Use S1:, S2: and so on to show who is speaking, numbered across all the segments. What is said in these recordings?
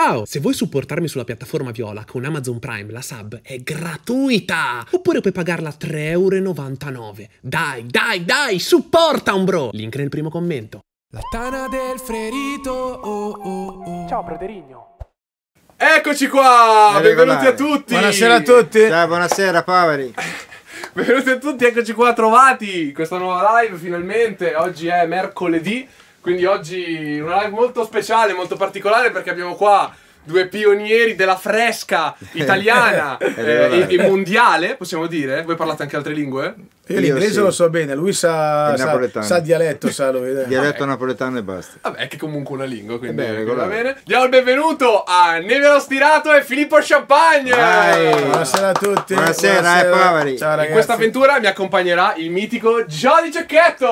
S1: ciao! Se vuoi supportarmi sulla piattaforma Viola con Amazon Prime, la sub è gratuita! Oppure puoi pagarla 3,99 euro. Dai, dai, dai, supporta un bro! Link nel primo commento.
S2: La tana del ferito. Oh, oh, oh.
S1: Ciao, Prederigno.
S3: Eccoci qua! Benvenuti a tutti!
S4: Buonasera a tutti.
S5: Ciao, buonasera poveri.
S3: Benvenuti a tutti, eccoci qua trovati in questa nuova live finalmente. Oggi è mercoledì, quindi oggi una live molto speciale, molto particolare perché abbiamo qua due pionieri della fresca italiana eh, e, e mondiale, possiamo dire. Voi parlate anche altre lingue?
S4: Io l'inglese
S5: sì.
S4: lo so bene, lui sa,
S5: Il
S4: sa, sa dialetto, sa lui. dai.
S5: Dialetto napoletano e basta.
S3: Vabbè, che comunque una lingua, quindi
S5: Eh beh,
S3: va bene. Diamo il benvenuto a Nevero Stirato e Filippo Champagne!
S5: Vai.
S4: Buonasera a tutti.
S5: Buonasera, eh, poveri.
S4: Ciao
S3: In
S4: ragazzi.
S3: questa avventura mi accompagnerà il mitico Gianni Cecchetto!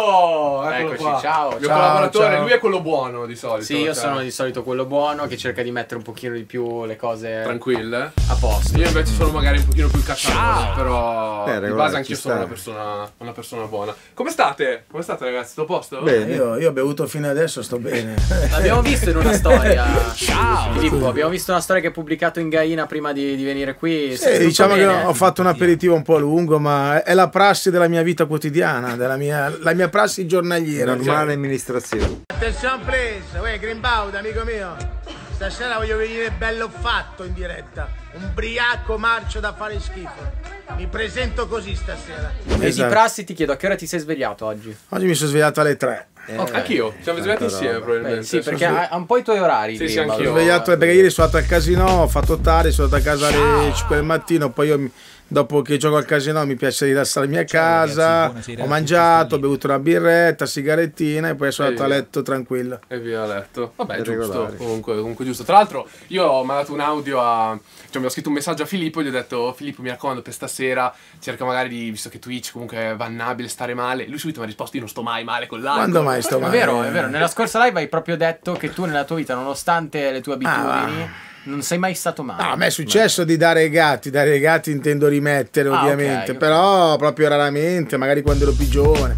S3: Eccolo
S6: Eccoci,
S3: qua.
S6: ciao,
S3: Il mio
S4: ciao,
S3: collaboratore,
S4: ciao.
S3: lui è quello buono di solito.
S6: Sì, io
S3: cioè,
S6: sono di solito quello buono che cerca di mettere un pochino di più le cose
S3: Tranquillo. eh.
S6: a posto.
S3: Io invece sono magari un pochino più cacciato, però
S5: Eh,
S3: di
S5: regolare,
S3: base anch'io sono una persona, una persona buona. Come state? Come state ragazzi? Tutto a posto?
S5: Bene.
S4: Io, io ho bevuto fino adesso, sto bene.
S6: L'abbiamo visto in una storia. Ciao Filippo, abbiamo visto una storia che hai pubblicato in Gaina prima di, di venire qui.
S4: Sì, diciamo che ho fatto un aperitivo un po' lungo, ma è la prassi della mia vita quotidiana, della mia, la mia prassi giornaliera.
S5: Normale amministrazione.
S4: Attenzione please, uè Greenbaud, amico mio. Stasera voglio venire bello fatto in diretta. Un briaco marcio da fare schifo. Mi presento così stasera.
S6: E di
S4: Esatto.
S6: prassi ti chiedo a che ora ti sei svegliato oggi?
S4: Oggi mi sono svegliato alle 3.
S3: Ok, Anch'io, ci siamo svegliati insieme probabilmente.
S6: Beh, sì, perché ha, ha un po' i tuoi orari.
S3: Sì, sì, anch'io.
S4: Ho svegliato perché ieri sono andato al casino, ho fatto tardi, sono andato a casa alle 5 del mattino, poi io mi- dopo che gioco al casino mi piace rilassarmi a casa, ho mangiato, ho bevuto una birretta, sigarettina e poi sono andato a letto tranquillo.
S3: E via a letto. Vabbè,
S5: È
S3: giusto. Comunque, comunque giusto. Tra l'altro, io ho mandato un audio a. Cioè, mi ho scritto un messaggio a Filippo e gli ho detto: "Oh, Filippo, mi raccomando, per stasera cerca magari di. Visto che Twitch comunque è bannabile stare male. Lui subito mi ha risposto: Io non sto mai male con l'alcol.
S4: Quando mai sto
S6: È
S4: male?
S6: vero, è vero. Nella scorsa live hai proprio detto che tu nella tua vita, nonostante le tue abitudini, non sei mai stato male.
S4: No, a me è successo di dare ai gatti, dare ai gatti intendo rimettere
S6: Ah,
S4: ovviamente,
S6: ok, ok.
S4: però proprio raramente, magari quando ero più giovane.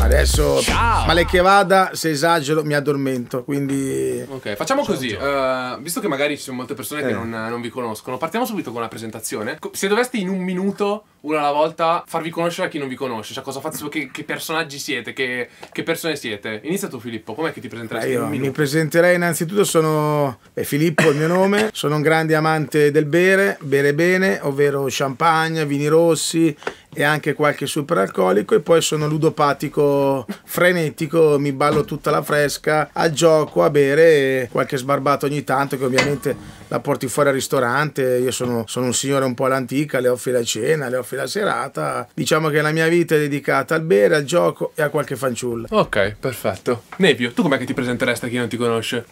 S4: Adesso, male che vada, se esagero mi addormento, quindi...
S3: Ok, facciamo così. eh, visto che magari ci sono molte persone che
S5: Eh.
S3: non, non vi conoscono, partiamo subito con una presentazione. Se doveste in un minuto, una alla volta, farvi conoscere a chi non vi conosce, cioè cosa fate, che, che personaggi siete, che, che persone siete. Inizia tu, Filippo, com'è che ti
S4: Eh,
S3: presenteresti in
S4: Io mi presenterei innanzitutto, sono beh, Filippo il mio nome, sono un grande amante del bere, bere bene, ovvero champagne, vini rossi e anche qualche superalcolico e poi sono ludopatico frenetico, mi ballo tutta la fresca a gioco, a bere e qualche sbarbato ogni tanto che ovviamente la porti fuori al ristorante, io sono, sono un signore un po' all'antica, le offri la cena, le offri la serata, diciamo che la mia vita è dedicata al bere, al gioco e a qualche fanciulla.
S3: Ok, perfetto. Nevio, tu com'è che ti presenteresti a chi non ti conosce?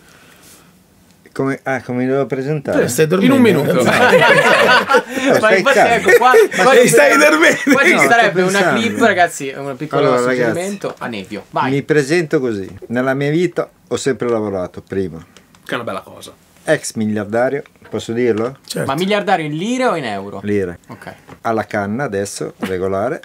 S5: Come, ah, come mi devo presentare?
S4: Stai
S3: In
S4: dormendo?
S3: un minuto.
S6: Ma
S5: stai
S6: infatti ecco qua, qua
S4: ti
S6: ci-
S4: stai dormendo?
S6: Qua ci sarebbe una clip, ragazzi, un piccolo
S5: Allora, ragazzi,
S6: suggerimento a Nevio. Vai.
S5: Mi presento così. Nella mia vita ho sempre lavorato, prima.
S3: che è una bella cosa.
S5: Ex miliardario, posso dirlo?
S4: Certo.
S6: Ma miliardario in lire o in euro?
S5: Lire.
S6: Ok.
S5: Alla canna adesso, regolare.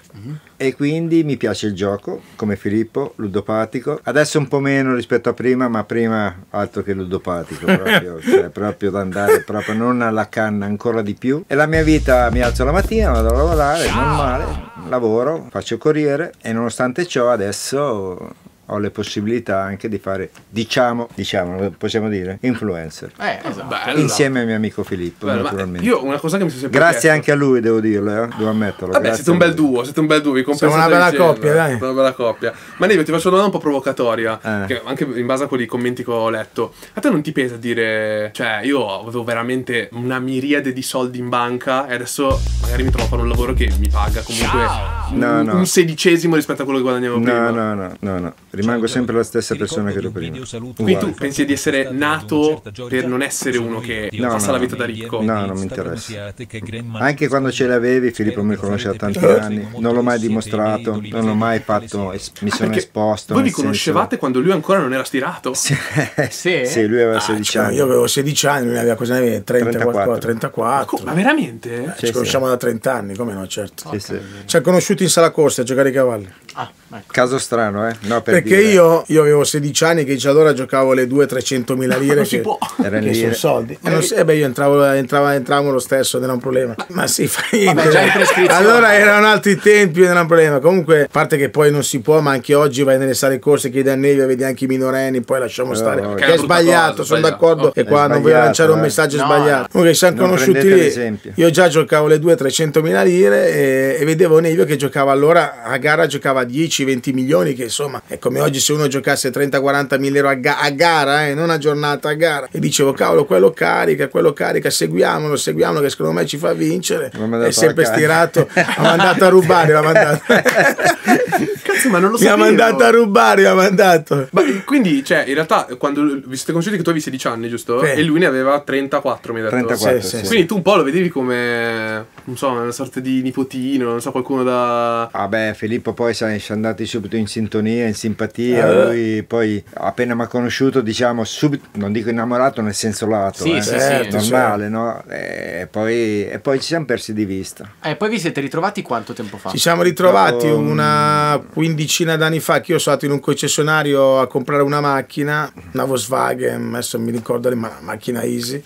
S5: E quindi mi piace il gioco, come Filippo, ludopatico. Adesso un po' meno rispetto a prima, ma prima altro che ludopatico, proprio, cioè proprio da andare proprio non alla canna, ancora di più. E la mia vita mi alzo la mattina, vado a lavorare, normale, lavoro, faccio corriere e nonostante ciò adesso ho le possibilità anche di fare, diciamo, diciamo, possiamo dire, influencer.
S6: Eh, esatto.
S5: Insieme al mio amico Filippo,
S3: Bello,
S5: naturalmente.
S3: io una cosa che mi sono sempre
S5: Grazie
S3: chiesto-
S5: anche a lui, devo dirlo, eh? devo ammetterlo.
S3: Vabbè, siete un bel duo, siete un bel duo, vi compensate
S4: Siamo una bella
S3: vicenda.
S4: coppia, dai.
S3: Siete Una bella coppia. Ma Nevio, ti faccio una domanda un po' provocatoria,
S5: Eh.
S3: che anche in base a quei commenti che ho letto. A te non ti pesa dire, cioè, io avevo veramente una miriade di soldi in banca e adesso magari mi trovo a fare un lavoro che mi paga comunque un,
S5: No, no.
S3: un sedicesimo rispetto a quello che guadagnavo prima.
S5: No, no, no, no, no, rimango sempre la stessa persona che ero prima.
S3: Quindi tu pensi di essere nato per non essere uno che
S5: No,
S3: passa
S5: no,
S3: la vita da ricco?
S5: No, non mi interessa. Anche quando ce l'avevi, Filippo mi conosce da tanti anni, non l'ho mai dimostrato, non l'ho mai fatto, es- mi sono
S3: Perché
S5: esposto.
S3: Voi vi
S5: nel senso-
S3: conoscevate quando lui ancora non era stirato?
S5: Sì,
S6: Sì?
S5: sì, lui aveva 16
S4: Cioè,
S5: anni.
S4: io avevo 16 anni, lui aveva cosa ne aveva? 30
S5: 34.
S4: qualcosa,
S3: Ma
S4: 34.
S3: co- Ma veramente?
S4: Ci
S5: Sì,
S4: conosciamo da 30 anni, come no, certo.
S5: Sì, sì.
S4: Ci ha conosciuti in sala corsa a giocare ai cavalli.
S6: Ah, ecco.
S5: Caso strano, eh? No, per
S4: Perché
S5: dire.
S4: io, io avevo 16 anni che già allora giocavo le 200-300 mila lire.
S6: Non si
S4: che,
S6: può.
S5: Era
S4: che
S5: lire.
S4: sono soldi. E non so- eh beh, io entravo, entrava, entravamo lo stesso, non era un problema. Ma sì, fa allora erano altri tempi, non era un problema. Comunque, a parte che poi non si può, ma anche oggi vai nelle sale corse, chiedi a Nevia, vedi anche i minorenni, poi lasciamo stare. che
S3: che è
S4: sbagliato,
S3: cosa,
S4: sono
S3: sbagliato.
S4: d'accordo.
S3: Oh,
S4: e qua non voglio lanciare un
S5: eh.
S4: messaggio
S6: No,
S4: sbagliato.
S6: no.
S4: Comunque, ci siamo conosciuti lì. Io già giocavo le 200-300 mila lire e, e vedevo Nevio che giocava allora a gara giocava 10-20 milioni che insomma è come oggi se uno giocasse 30-40 mila euro a, ga- a gara eh, non a giornata a gara. E dicevo cavolo quello carica quello carica seguiamolo seguiamolo che secondo me ci fa vincere. È sempre stirato ha mandato a rubare l'ha mandato
S3: Cazzo, ma non lo
S4: mi ha mandato a rubare mi ha mandato
S3: Ma quindi, cioè, in realtà, quando vi siete conosciuti che tu avevi 16 anni, giusto?
S4: Sì.
S3: E lui ne aveva 34, mi hai detto.
S5: 34,
S4: Sì, sì,
S5: sì.
S3: Quindi tu un po' lo vedevi come, non so, una sorta di nipotino, non so, qualcuno da...
S5: Ah beh, Filippo poi sai, siamo andati subito in sintonia, in simpatia,
S4: Eh.
S5: lui poi appena mi ha conosciuto diciamo subito, non dico innamorato nel senso lato,
S6: Sì,
S5: eh,
S6: sì,
S4: sì.
S5: normale, no? E poi, e poi ci siamo persi di vista.
S6: E poi vi siete ritrovati quanto tempo fa?
S4: Ci siamo ritrovati una quindicina d'anni fa che io sono stato in un concessionario a comprare una macchina, una Volkswagen, adesso mi ricordo una macchina easy.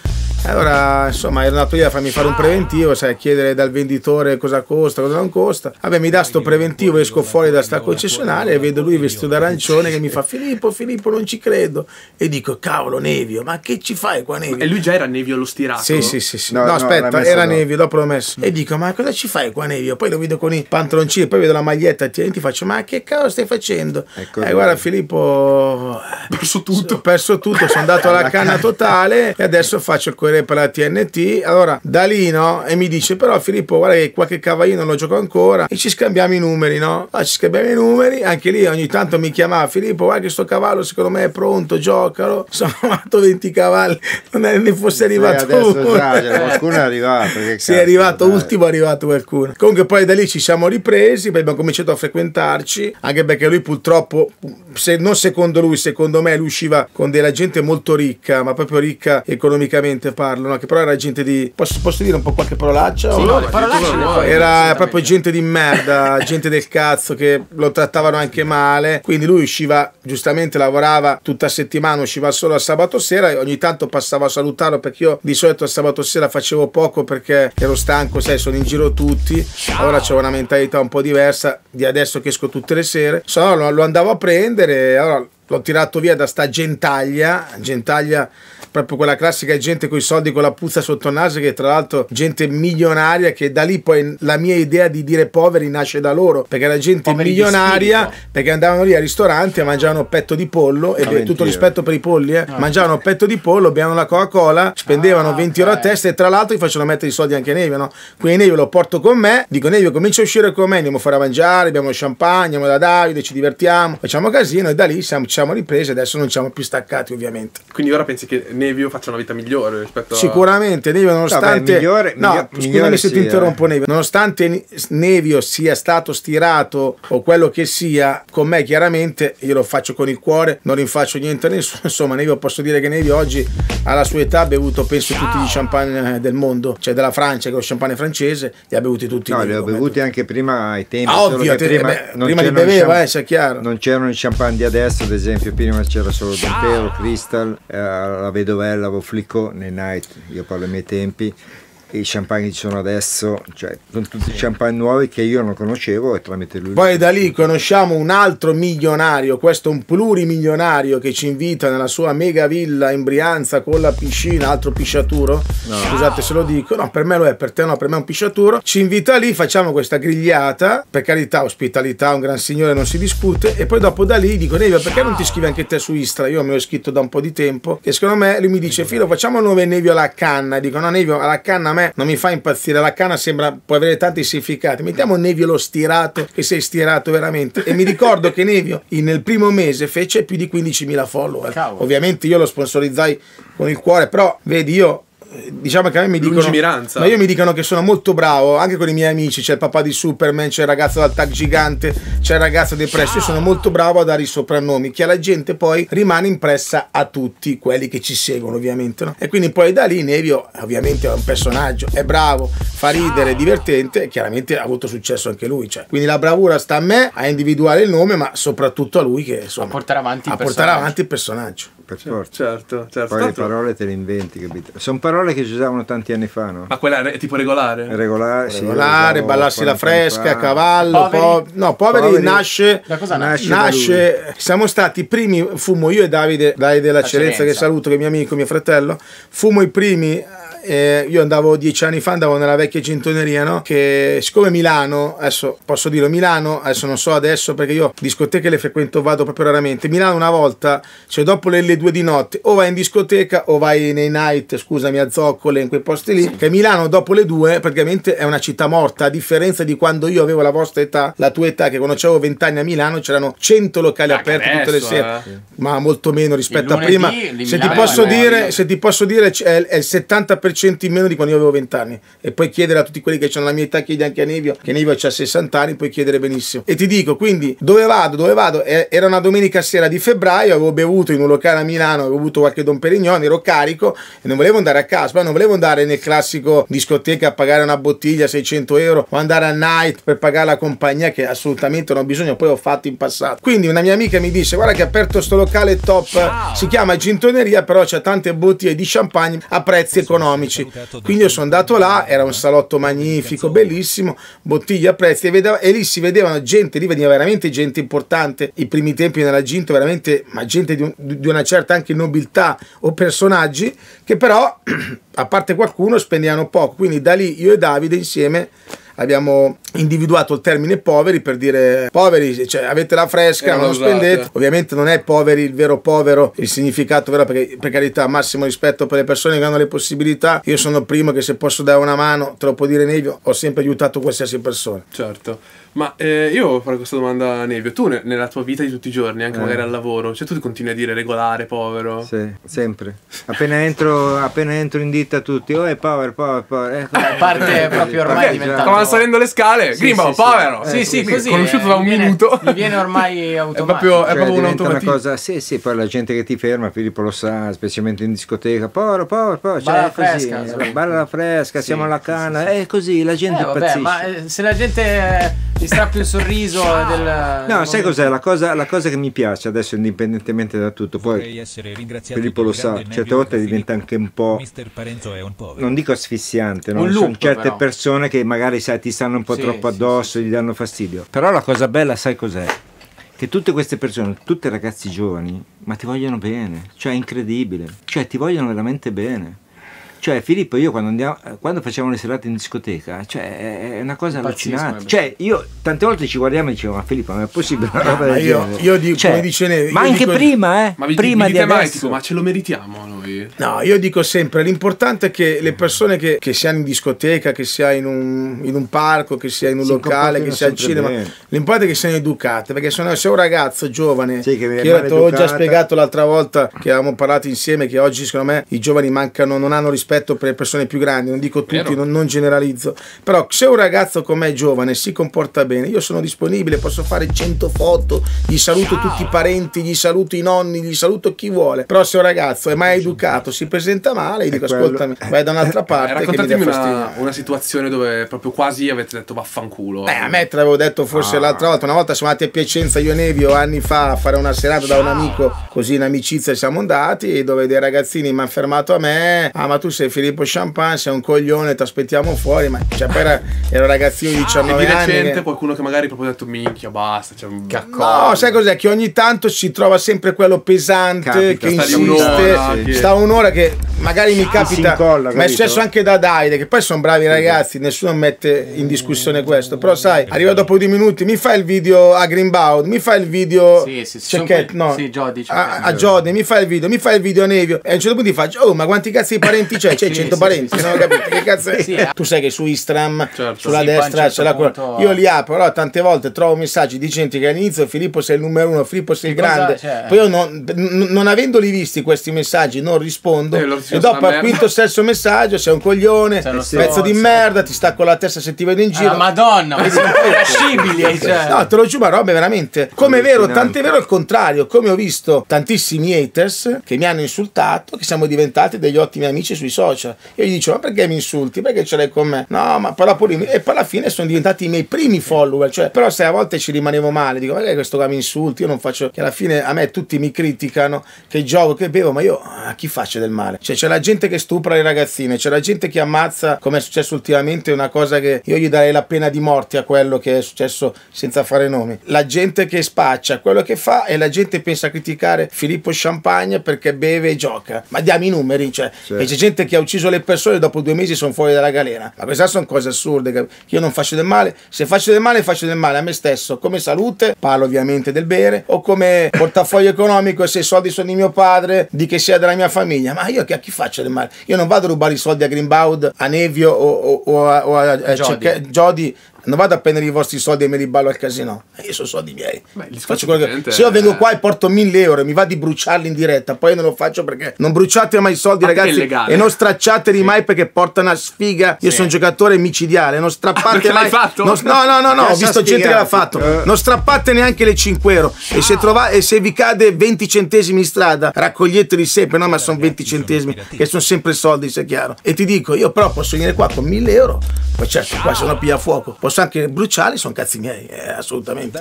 S4: Allora, insomma, ero andato lì a farmi fare un preventivo, sai, a chiedere dal venditore cosa costa, cosa non costa. Vabbè, mi dà sto preventivo, esco fuori da sta concessionaria e vedo lui vestito d'arancione che mi fa Filippo, Filippo, non ci credo. E dico, cavolo, Nevio, ma che ci fai qua, Nevio?
S3: E lui già era Nevio allo stirato?
S4: Sì, sì, sì, sì.
S5: No,
S4: No,
S5: no,
S4: aspetta, era
S5: dopo.
S4: Nevio, dopo l'ho messo. E dico, ma cosa ci fai qua, Nevio? Poi lo vedo con i pantaloncini, poi vedo la maglietta, ti, ti faccio, ma che cavolo stai facendo?
S5: Ecco,
S4: eh, guarda, Filippo.
S3: Perso tutto.
S4: Ho perso tutto, sono andato alla canna totale e adesso faccio il corriere per la TNT. Allora, da lì, no? E mi dice, però Filippo, guarda che qualche cavallino non lo gioco ancora e ci scambiamo i numeri, no? Ah, ci scambiamo i numeri, anche lì ogni tanto mi chiamava Filippo, guarda che sto cavallo secondo me è pronto, giocalo. Sono fatto 20 cavalli, non è ne fosse arrivato
S5: Sì, adesso
S4: uno.
S5: già, cioè, qualcuno è arrivato. che
S4: Sì, è arrivato,
S5: dai.
S4: ultimo è arrivato qualcuno. Comunque poi da lì ci siamo ripresi, poi abbiamo cominciato a frequentarci, anche perché lui purtroppo, se non secondo lui, secondo me, lui usciva con della gente molto ricca, ma proprio ricca economicamente parlo, no? che però era gente di... Posso, posso dire un po' qualche parolaccia?
S6: Sì, no, le parolacce puoi,
S4: era proprio gente di merda, gente del cazzo che lo trattavano anche male. Quindi lui usciva, giustamente lavorava tutta settimana, usciva solo al sabato sera e ogni tanto passavo a salutarlo perché io di solito al sabato sera facevo poco perché ero stanco, sai, sono in giro tutti. Ora c'ho una mentalità un po' diversa di adesso che esco tutte le sere. So, allora, lo andavo a prendere, allora l'ho tirato via da sta gentaglia, gentaglia proprio quella classica gente con i soldi con la puzza sotto il naso che tra l'altro gente milionaria che da lì poi la mia idea di dire poveri nasce da loro. Perché era gente
S6: Poveri
S4: milionaria perché andavano lì al ristorante mangiavano petto di pollo e
S5: Ah,
S4: beh, tutto rispetto per i polli eh, mangiavano petto di pollo bevono la Coca-Cola spendevano 20 euro a testa e tra l'altro gli facevano mettere i soldi anche a Nevio no? quindi Nevio lo porto con me dico Nevio comincia a uscire con me andiamo fuori a mangiare abbiamo champagne andiamo da Davide ci divertiamo facciamo casino e da lì siamo, siamo ripresi adesso non siamo più staccati ovviamente
S3: Quindi ora pensi che Nevio faccia una vita migliore rispetto a...
S4: Sicuramente Nevio nonostante
S5: Vabbè, migliore-
S4: no,
S5: miglior-
S4: scusami
S5: migliore
S4: se
S5: sì,
S4: ti interrompo
S5: eh.
S4: Nevio nonostante Nevio sia stato stirato o quello che sia con me chiaramente io lo faccio con il cuore non rinfaccio niente a nessuno insomma Nevio posso dire che Nevio oggi alla sua età ha bevuto penso tutti gli champagne del mondo cioè della Francia che è lo champagne francese li ha bevuti tutti
S5: No, li
S4: Nevio,
S5: ho bevuti anche prima ai tempi.
S4: Ah, ovvio,
S5: che
S4: te-
S5: prima,
S4: beh,
S5: non
S4: prima li
S5: i
S4: beveva, eh, sia chiaro.
S5: Non c'erano i champagne di adesso, ad esempio, prima c'era solo Don Pedro, Crystal, eh, la Vedovella, Flicco nei night, io parlo ai miei tempi. I champagne che ci sono adesso, cioè, sono tutti champagne nuovi che io non conoscevo e tramite lui.
S4: Poi da lì conosciamo un altro milionario, questo è un plurimilionario che ci invita nella sua mega villa in Brianza con la piscina, altro pisciaturo. Scusate se lo dico, no, per me lo è, per te no, per me è un pisciaturo. Ci invita lì, facciamo questa grigliata, per carità, ospitalità, un gran signore non si discute. E poi dopo da lì dico, Nevio, perché non ti scrivi anche te su Istra? Io me l'ho scritto da un po' di tempo. E secondo me lui mi dice, Filo, facciamo il nome Nevio alla canna. Dico, no, Nevio alla canna a me non mi fa impazzire. La canna sembra, può avere tanti significati. Mettiamo Nevio lo stirato, che sei stirato veramente. E mi ricordo che Nevio nel primo mese fece più di 15.000 follower.
S6: Cavolo.
S4: Ovviamente io lo sponsorizzai con il cuore, però vedi io diciamo che a me mi dicono
S3: Lungimiranza.
S4: ma io mi dicono che sono molto bravo anche con i miei amici c'è il papà di Superman c'è il ragazzo dal tag gigante c'è il ragazzo depresso io sono molto bravo a dare i soprannomi che alla gente poi rimane impressa a tutti quelli che ci seguono ovviamente no? e quindi poi da lì Nevio ovviamente è un personaggio è bravo fa ridere è divertente e chiaramente ha avuto successo anche lui cioè. quindi la bravura sta a me a individuare il nome ma soprattutto a lui che insomma
S6: A portare avanti il
S4: a portare
S6: personaggio.
S5: Per forza.
S3: Certo, certo.
S5: Poi le
S3: Tanto-
S5: parole te le inventi, capito? Sono parole che si usavano tanti anni fa, no?
S3: Ma quella è tipo regolare?
S5: Regolare, sì,
S4: regolare, ballarsi la
S5: 40 anni
S4: fresca,
S5: fa.
S4: a cavallo,
S6: Poveri?
S4: po- no, poveri,
S5: Poveri.
S4: nasce,
S6: Da cosa nasce?
S5: Nasce
S4: nasce, siamo stati i primi, fumo io e Davide, Davide della
S6: La
S4: Cerenza che saluto, che è mio amico, mio fratello, fumo i primi, eh, io andavo dieci anni fa, andavo nella vecchia gintoneria, no? Che siccome Milano, adesso posso dire Milano, adesso non so adesso perché io discoteche le frequento, vado proprio raramente, Milano una volta, cioè dopo le, le due di notte, o vai in discoteca o vai nei night, scusami, a Zoccole, in quei posti lì, che Milano dopo le due praticamente è una città morta, a differenza di quando io avevo la vostra età, la tua età, che quando avevo 20 anni a Milano c'erano 100 locali
S3: Anche
S4: aperti tutte le
S3: adesso,
S4: sere,
S3: eh.
S4: ma molto meno rispetto a
S6: lunedì,
S4: prima.
S6: lì
S4: Se ti, dire, se ti posso dire, è il 70% in meno di quando io avevo 20 anni. E poi chiedere a tutti quelli che hanno la mia età, chiedi anche a Nevio, che Nevio ha 60 anni, puoi chiedere benissimo. E ti dico, quindi, dove vado? Dove vado? Era una domenica sera di febbraio, avevo bevuto in un locale a Milano, avevo avuto qualche Don Perignon, ero carico e non volevo andare a casa, ma non volevo andare nel classico discoteca a pagare una bottiglia 600 euro o andare al night per pagare la compagnia che assolutamente non ho bisogno, poi ho fatto in passato. Quindi una mia amica mi disse, guarda che ha aperto sto locale top, si chiama Gintoneria, però c'è tante bottiglie di champagne a prezzi economici. Quindi io sono andato là, era un salotto magnifico, bellissimo, bottiglie a prezzi e, vedeva- e lì si vedevano gente, lì veniva veramente gente importante, i primi tempi nella Ginto veramente, ma gente di, un- di una certa anche nobiltà o personaggi che però, a parte qualcuno, spendevano poco. Quindi da lì io e Davide insieme abbiamo individuato il termine poveri per dire poveri, cioè avete la fresca,
S3: E non
S4: non
S3: lo
S4: spendete.
S3: usate.
S4: Ovviamente non è poveri il vero povero, il significato vero perché per carità massimo rispetto per le persone che hanno le possibilità. Io sono il primo che se posso dare una mano, te lo può dire Nevio, ho sempre aiutato qualsiasi persona.
S3: Certo. Ma eh, io fare questa domanda a Nevio. Tu ne- nella tua vita di tutti i giorni, anche
S5: Eh.
S3: magari al lavoro, cioè tu continui a dire regolare, povero?
S5: Sì, sempre. Appena entro, appena entro in ditta tutti, oh è power, power, power. Eh,
S6: A parte proprio ormai è diventato...
S3: Stavano salendo le scale,
S5: Sì,
S3: Grimbo,
S5: sì, sì.
S3: povero!
S6: Sì, sì,
S3: Quindi,
S6: così.
S3: Conosciuto
S6: eh,
S3: da un
S6: viene-
S3: minuto.
S6: Mi viene ormai automatico.
S3: proprio- è
S5: Cioè,
S3: proprio un
S5: diventa una
S3: automatismo.
S5: cosa, sì, sì, poi la gente che ti ferma, Filippo lo sa, specialmente in discoteca, povero, povero, povero, cioè, è così,
S6: fresca,
S5: eh,
S6: sì.
S5: balla la fresca, siamo alla canna, è così, la gente
S6: Eh, vabbè,
S5: impazzisce.
S6: ma eh, se la gente eh, ti strappi un sorriso del...
S5: No, sai cos'è? La cosa, la cosa che mi piace adesso, indipendentemente da tutto, poi
S7: essere ringraziato
S5: Filippo lo sa, certe volte diventa anche un po',
S7: Mister Parenzo è un povero.
S5: non dico asfissiante, no?
S6: Un
S5: sono
S6: loop,
S5: certe
S6: però.
S5: persone che magari sai, ti stanno un po'
S6: Sì,
S5: troppo
S6: sì,
S5: addosso, gli danno fastidio. Però la cosa bella, sai cos'è? Che tutte queste persone, tutti i ragazzi giovani, ma ti vogliono bene, cioè è incredibile, cioè ti vogliono veramente bene. Cioè Filippo, io quando, andiamo, eh, quando facciamo le serate in discoteca, cioè è una cosa allucinante.
S6: eh.
S5: Cioè io tante volte ci guardiamo e dicevo, ma Filippo, ma è possibile una roba
S4: ma
S5: del
S4: io-
S5: genere?"
S4: io dico-
S5: Cioè,
S4: come dice Neve,
S5: ma anche
S4: dico-
S5: prima, eh?
S3: Ma vi,
S5: prima
S3: vi
S5: di
S3: mai, tipo, ma ce lo meritiamo noi?
S4: No, io dico sempre, l'importante è che le persone che, che siano in discoteca, che sia in un, in un parco, che sia in un
S5: Si
S4: locale, che sia al cinema,
S5: bene.
S4: l'importante è che siano educate, perché se no se un ragazzo giovane,
S5: Sì, che
S4: che io te l'ho già spiegato l'altra volta che avevamo parlato insieme, che oggi secondo me i giovani mancano, non hanno rispetto per le persone più grandi, non dico tutti, non, non generalizzo, però se un ragazzo come giovane si comporta bene, io sono disponibile, posso fare 100 foto, gli saluto tutti i parenti, gli saluto i nonni, gli saluto chi vuole, però se un ragazzo è mai educato, si presenta male, gli dico
S5: quello.
S4: ascoltami, vai da un'altra
S3: Eh,
S4: parte che mi dà
S3: raccontatemi una, una situazione dove proprio quasi avete detto vaffanculo.
S4: Beh, a me te l'avevo detto
S3: Ah.
S4: forse l'altra volta, una volta siamo andati a Piacenza io e Nevio anni fa a fare una serata da un amico, così in amicizia siamo andati, dove dei ragazzini mi hanno fermato a me, ah ma tu sei Filippo Champagne, sei un coglione, ti aspettiamo fuori, ma cioè, poi era, era un ragazzino di
S3: E
S4: 19
S3: di
S4: anni.
S3: recente
S4: che-
S3: qualcuno che magari proprio ha detto minchia basta. Cioè, un...
S4: No, sai cos'è? Che ogni tanto si trova sempre quello pesante
S5: Capita,
S4: che insiste,
S3: un'ora,
S5: sì.
S4: sta un'ora che magari mi
S5: si
S4: capita,
S5: incolla,
S4: ma è successo anche da Davide, che poi sono bravi ragazzi, nessuno mette in discussione questo, però sai, arriva dopo due minuti, mi fai il video a Greenbaud, mi fai il video
S6: Sì, sì, sì,
S4: Cecchetto,
S6: sono
S4: no,
S6: sì, Jody,
S4: a,
S6: Cecchetto.
S4: a Jody, mi fai il video, mi fai il video a Nevio, e a un certo punto ti faccio, oh ma quanti cazzo di parenti c'hai? Eh, c'è 100 parenti, non ho capito. Che cazzo è?
S6: Sì, eh.
S4: Tu sai che su Instagram,
S3: Certo.
S4: sulla
S6: Sì,
S4: destra
S6: certo
S4: c'è la quella.
S6: punto-
S4: Io li apro, però tante volte trovo messaggi di gente che all'inizio Filippo sei il numero uno, Filippo sei il grande.
S6: cioè-
S4: Poi io non, non avendoli visti questi messaggi non rispondo.
S3: Eh,
S4: e
S3: sono
S4: dopo al quinto stesso messaggio sei un coglione,
S6: Sei
S4: pezzo di merda, ti stacco la testa se ti vedo in giro.
S6: Ah, madonna, ma siamo irascibili. Cioè.
S4: No, te lo giuro, ma robe veramente. Come è vero, tant'è vero il contrario. Come ho visto tantissimi haters che mi hanno insultato, che siamo diventati degli ottimi amici sui social. Io gli dicevo, ma perché mi insulti? Perché ce l'hai con me? No, ma però pure. E poi alla fine sono diventati i miei primi follower. Cioè, però se a volte ci rimanevo male, dico, perché questo qua mi insulti? Io non faccio. Che alla fine a me tutti mi criticano, che gioco, che bevo, ma io a chi faccio del male? Cioè, c'è la gente che stupra le ragazzine, c'è la gente che ammazza, come è successo ultimamente, una cosa che io gli darei la pena di morte a quello che è successo senza fare nomi. La gente che spaccia quello che fa e la gente pensa a criticare Filippo Champagne perché beve e gioca. Ma diamo i numeri, cioè, e c'è gente che ha ucciso le persone dopo due mesi sono fuori dalla galera. Ma queste sono cose assurde. cap- Io non faccio del male, se faccio del male faccio del male a me stesso, come salute, parlo ovviamente del bere, o come portafoglio economico, se i soldi sono di mio padre, di che sia della mia famiglia. Ma io che a chi faccio del male? Io non vado a rubare i soldi a Greenbaud, a Nevio o, o- o a, o a- a
S6: Jody.
S4: cerca- Jody. Non vado a prendere i vostri soldi e me li ballo al casino. Io sono soldi miei.
S3: Beh,
S4: che- Se io vengo qua e porto 1000 euro e mi va di bruciarli in diretta, poi non lo faccio perché non bruciate mai i soldi, ragazzi. E non stracciateli mai perché portano a sfiga. Io
S6: Sì.
S4: sono un giocatore micidiale. Non strappate
S3: Ah,
S4: mai.
S3: fatto?
S4: Non- no, no, no, no. Ho visto gente che l'ha fatto.
S5: Eh.
S4: Non strappate neanche le 5 euro. E se, trova- e se vi cade 20 centesimi in strada, raccoglieteli sempre. No, ma sono 20 centesimi, che sono sempre soldi, se è chiaro. E ti dico, io però posso venire qua con 1000 euro. Poi certo, qua sono a piglia fuoco. Posso anche bruciarli, sono cazzi miei. eh, assolutamente.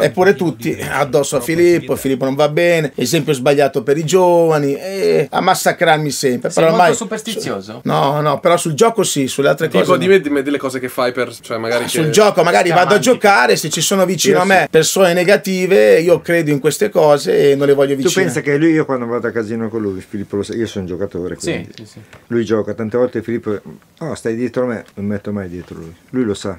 S4: Eppure tutti eh, addosso a Filippo, Filippo non va bene, esempio sbagliato per i giovani, e a massacrarmi sempre.
S6: Sei
S4: però
S6: molto
S4: ormai
S6: superstizioso?
S4: No, no, però sul gioco sì, sulle altre
S3: Tipo,
S4: cose. no.
S3: dimmi, dimmi delle cose che fai per. Cioè, magari.
S4: Sul
S3: che-
S4: gioco magari vado a giocare, se ci sono vicino a me persone negative, io credo in queste cose e non le voglio
S5: Tu
S4: vicino.
S5: pensa che lui, io quando vado a casino con lui, Filippo lo sa, io sono giocatore,
S6: Sì,
S5: quindi
S6: sì, sì.
S5: lui gioca, tante volte Filippo, oh stai dietro a me, non metto mai dietro lui, lui lo sa,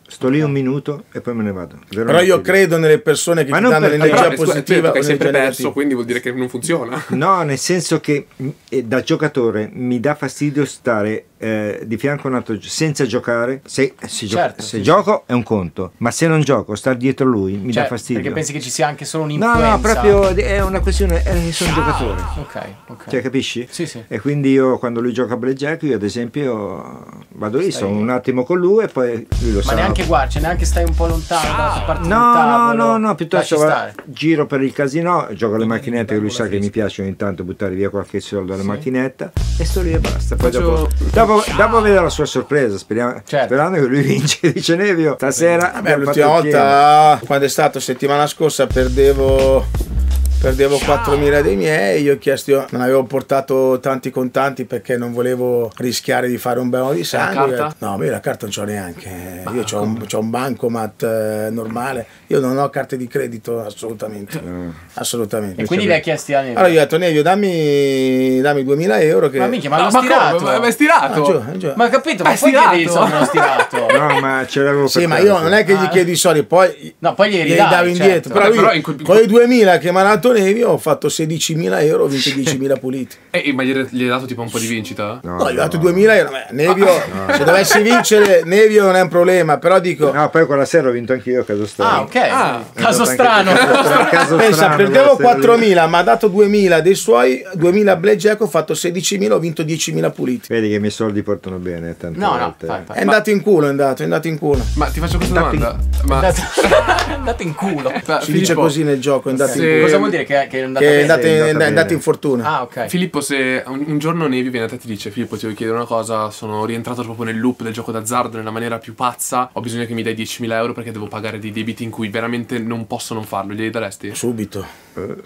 S5: sto lì un minuto e poi me ne vado. O
S4: Però
S5: no,
S4: io credo nelle persone che
S5: Ma
S4: ti danno
S5: per-
S4: l'energia
S3: hai
S4: positiva
S3: hai sempre perso,
S4: negativa.
S3: quindi vuol dire che non funziona.
S5: No, nel senso che mh, eh, da giocatore mi dà fastidio stare eh, di fianco a un altro senza giocare. Se, si gio-
S6: Certo,
S5: se
S6: sì,
S5: gioco è un conto, ma se non gioco, star dietro lui mi
S6: Cioè,
S5: dà fastidio.
S6: Perché pensi che ci sia anche solo
S5: No,
S6: un'influenza?
S5: no, proprio di- è una questione, eh, sono giocatore.
S6: Ok, ok.
S5: Cioè, capisci?
S6: Sì, sì.
S5: E quindi io quando lui gioca a blackjack, io ad esempio vado lì,
S6: Stai-
S5: sono un attimo con lui e poi lui lo
S6: Ma
S5: sa.
S6: Neanche guarda, cioè neanche stai un po' lontano dall'altra parte del
S5: No, no,
S6: tavolo.
S5: no, no, piuttosto
S6: stare.
S5: giro per il casino, gioco alle macchinette che lui sa che mi piace ogni tanto buttare via qualche soldo alla macchinetta e sto lì e basta. Poi
S3: Faccio-
S5: dopo, dopo, dopo vedo la sua sorpresa, speriamo,
S6: Certo.
S5: sperando che lui vince, dice Nevio, stasera
S4: Vabbè, l'ultima volta, quando è stato settimana scorsa, perdevo, perdevo 4.000 dei miei. Io ho chiesto, io non avevo portato tanti contanti perché non volevo rischiare di fare un baino di sangue.
S3: carta?
S4: No, ma io la carta non ce l'ho neanche. Io ho un, c'ho un bancomat eh, normale. Io non ho carte di credito assolutamente. Assolutamente.
S6: E quindi le hai chiesti a Nevio?
S4: Allora io ho detto, Nevio, dammi, dammi 2.000 euro. Che...
S6: Ma minchia, ma
S3: Ah,
S6: l'ho
S3: ma
S6: stirato.
S3: come? Ma è
S4: Ah,
S3: stirato?
S4: giù, eh, giù.
S6: Ma capito,
S3: Ma
S6: ma
S3: è
S6: poi chiedi i
S3: stirato?
S6: soldi l'ho stirato.
S5: No, ma ce l'avevo
S4: Sì, ma io non è che gli
S6: Ah.
S4: chiedi i soldi, poi,
S6: No, poi glieli
S4: glieli
S6: dai,
S4: davi
S6: certo.
S4: indietro. Però,
S3: Vabbè,
S4: lui,
S3: però in quel-
S4: con i 2000 che mi ha dato Nevi ho fatto 16.000 euro, ho vinto 10.000 puliti.
S3: Eh, ma gli hai dato tipo un po' di vincita?
S5: No,
S4: No, gli ho dato
S5: no.
S4: 2.000 euro. Beh, Nevio, se dovessi vincere, Nevio non è un problema, però dico...
S5: No, poi quella sera ho vinto anch'io a caso strano.
S6: Ah, ok.
S3: Ah,
S6: Caso strano.
S5: caso
S4: Pensa,
S5: strano,
S4: perdevo
S5: quella sera lì.
S4: 4.000, mi ha dato 2.000 dei suoi, 2.000 blackjack, ho fatto 16.000, ho vinto 10.000 puliti.
S5: Vedi che i miei soldi portano bene tante
S6: No, no,
S5: volte.
S6: fai, fai.
S4: È andato in culo, è andato, è andato in culo.
S3: Ma ti faccio questa domanda. Ma
S6: Andate, andate in culo.
S3: ma
S4: Si dice
S3: Filippo,
S4: così nel gioco, è andato in culo.
S6: Cosa vuol dire che, che è andata
S4: Che è
S6: bene?
S4: andato in,
S5: È andata
S4: è andato
S5: bene.
S4: in fortuna.
S6: Ah, ok.
S3: Filippo, se un, un giorno Nevi viene a te e ti dice Filippo ti devo chiedere una cosa, sono rientrato proprio nel loop del gioco d'azzardo nella maniera più pazza, ho bisogno che mi dai 10.000 euro perché devo pagare dei debiti in cui veramente non posso non farlo, glieli daresti?
S4: Subito,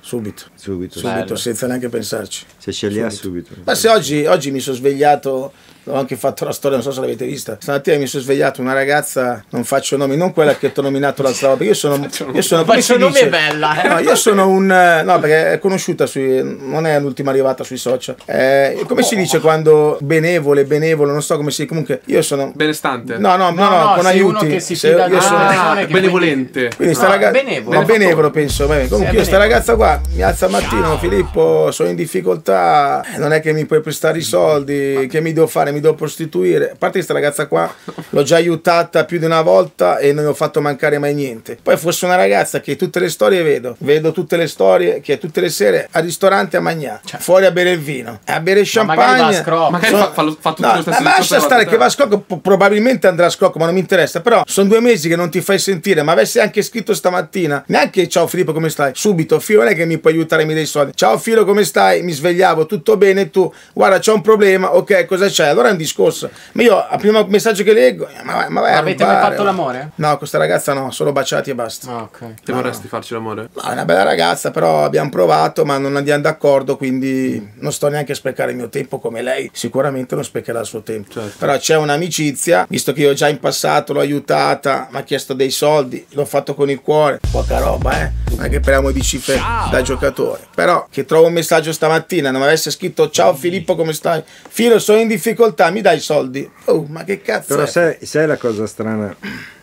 S4: subito,
S5: Subito,
S4: subito,
S6: Bello.
S4: senza neanche pensarci.
S5: se ce li ha subito.
S4: Ma se oggi, oggi mi sono svegliato ho anche fatto la storia, non so se l'avete vista. Stamattina mi sono svegliato una ragazza, non faccio nomi, non quella che ti ho nominato l'altra volta, perché io sono, io sono
S6: Faccio
S4: si
S6: nome
S4: dice?
S6: bella, eh.
S4: No, io sono un no, perché è conosciuta sui non è l'ultima arrivata sui social. Eh, come si dice quando benevole, benevolo, non so come si comunque io sono
S3: Benestante.
S4: No, no, no,
S6: No,
S4: no,
S6: no,
S4: con aiuti.
S6: che si
S4: Se-
S6: fida
S4: io sono-
S6: Ah,
S3: Ah, benevolente.
S4: quindi sta
S6: No,
S4: ragazza
S6: benevolo.
S4: ma benevolo penso vabbè. comunque io sta ragazza qua mi alza al mattino Filippo sono in difficoltà eh, non è che mi puoi prestare i soldi che mi devo fare mi devo prostituire a parte che sta ragazza qua l'ho già aiutata più di una volta e non ho fatto mancare mai niente poi fosse una ragazza che tutte le storie vedo vedo tutte le storie che tutte le sere al ristorante a mangiare fuori a bere il vino a bere
S6: Cioè. Ma magari va a
S4: champagne
S6: scrocco.
S3: Magari
S4: Sono-
S3: fa, fa, lo- fa tutto
S4: No,
S3: lo stesso
S4: ma lascia stare che va a po- probabilmente andrà a scocco, ma non mi interessa. Però sono due mesi che non ti fai sentire. Ma avessi anche scritto stamattina, neanche ciao Filippo, come stai? Subito, Filo, non è che mi puoi aiutare, mi dai soldi. Ciao Filo, come stai? Mi svegliavo, tutto bene? Tu, guarda, c'è un problema, ok, cosa c'è? Allora è un discorso. Ma io, al primo messaggio che leggo, ma, vai- ma vai
S6: Avete mai
S4: rubare,
S6: fatto
S4: va.
S6: l'amore?
S4: No, questa ragazza no, solo baciati e basta.
S6: Ah, ok.
S3: Te vorresti farci l'amore?
S4: No, è una bella ragazza, però abbiamo provato, ma non andiamo d'accordo, quindi non sto neanche a sprecare il mio tempo come lei. Sicuramente non sprecherà il suo tempo.
S3: Certo.
S4: Però c'è un'amicizia, visto che io già in passato l'ho aiutata, mi ha chiesto dei soldi, l'ho fatto con il cuore, poca roba, eh. Non è che parliamo di cifre da giocatore. Però che trovo un messaggio stamattina, non mi avesse scritto ciao Filippo, come stai? Filo, sono in difficoltà, mi dai i soldi? Oh, ma che cazzo
S5: Però sai, sai la cosa strana?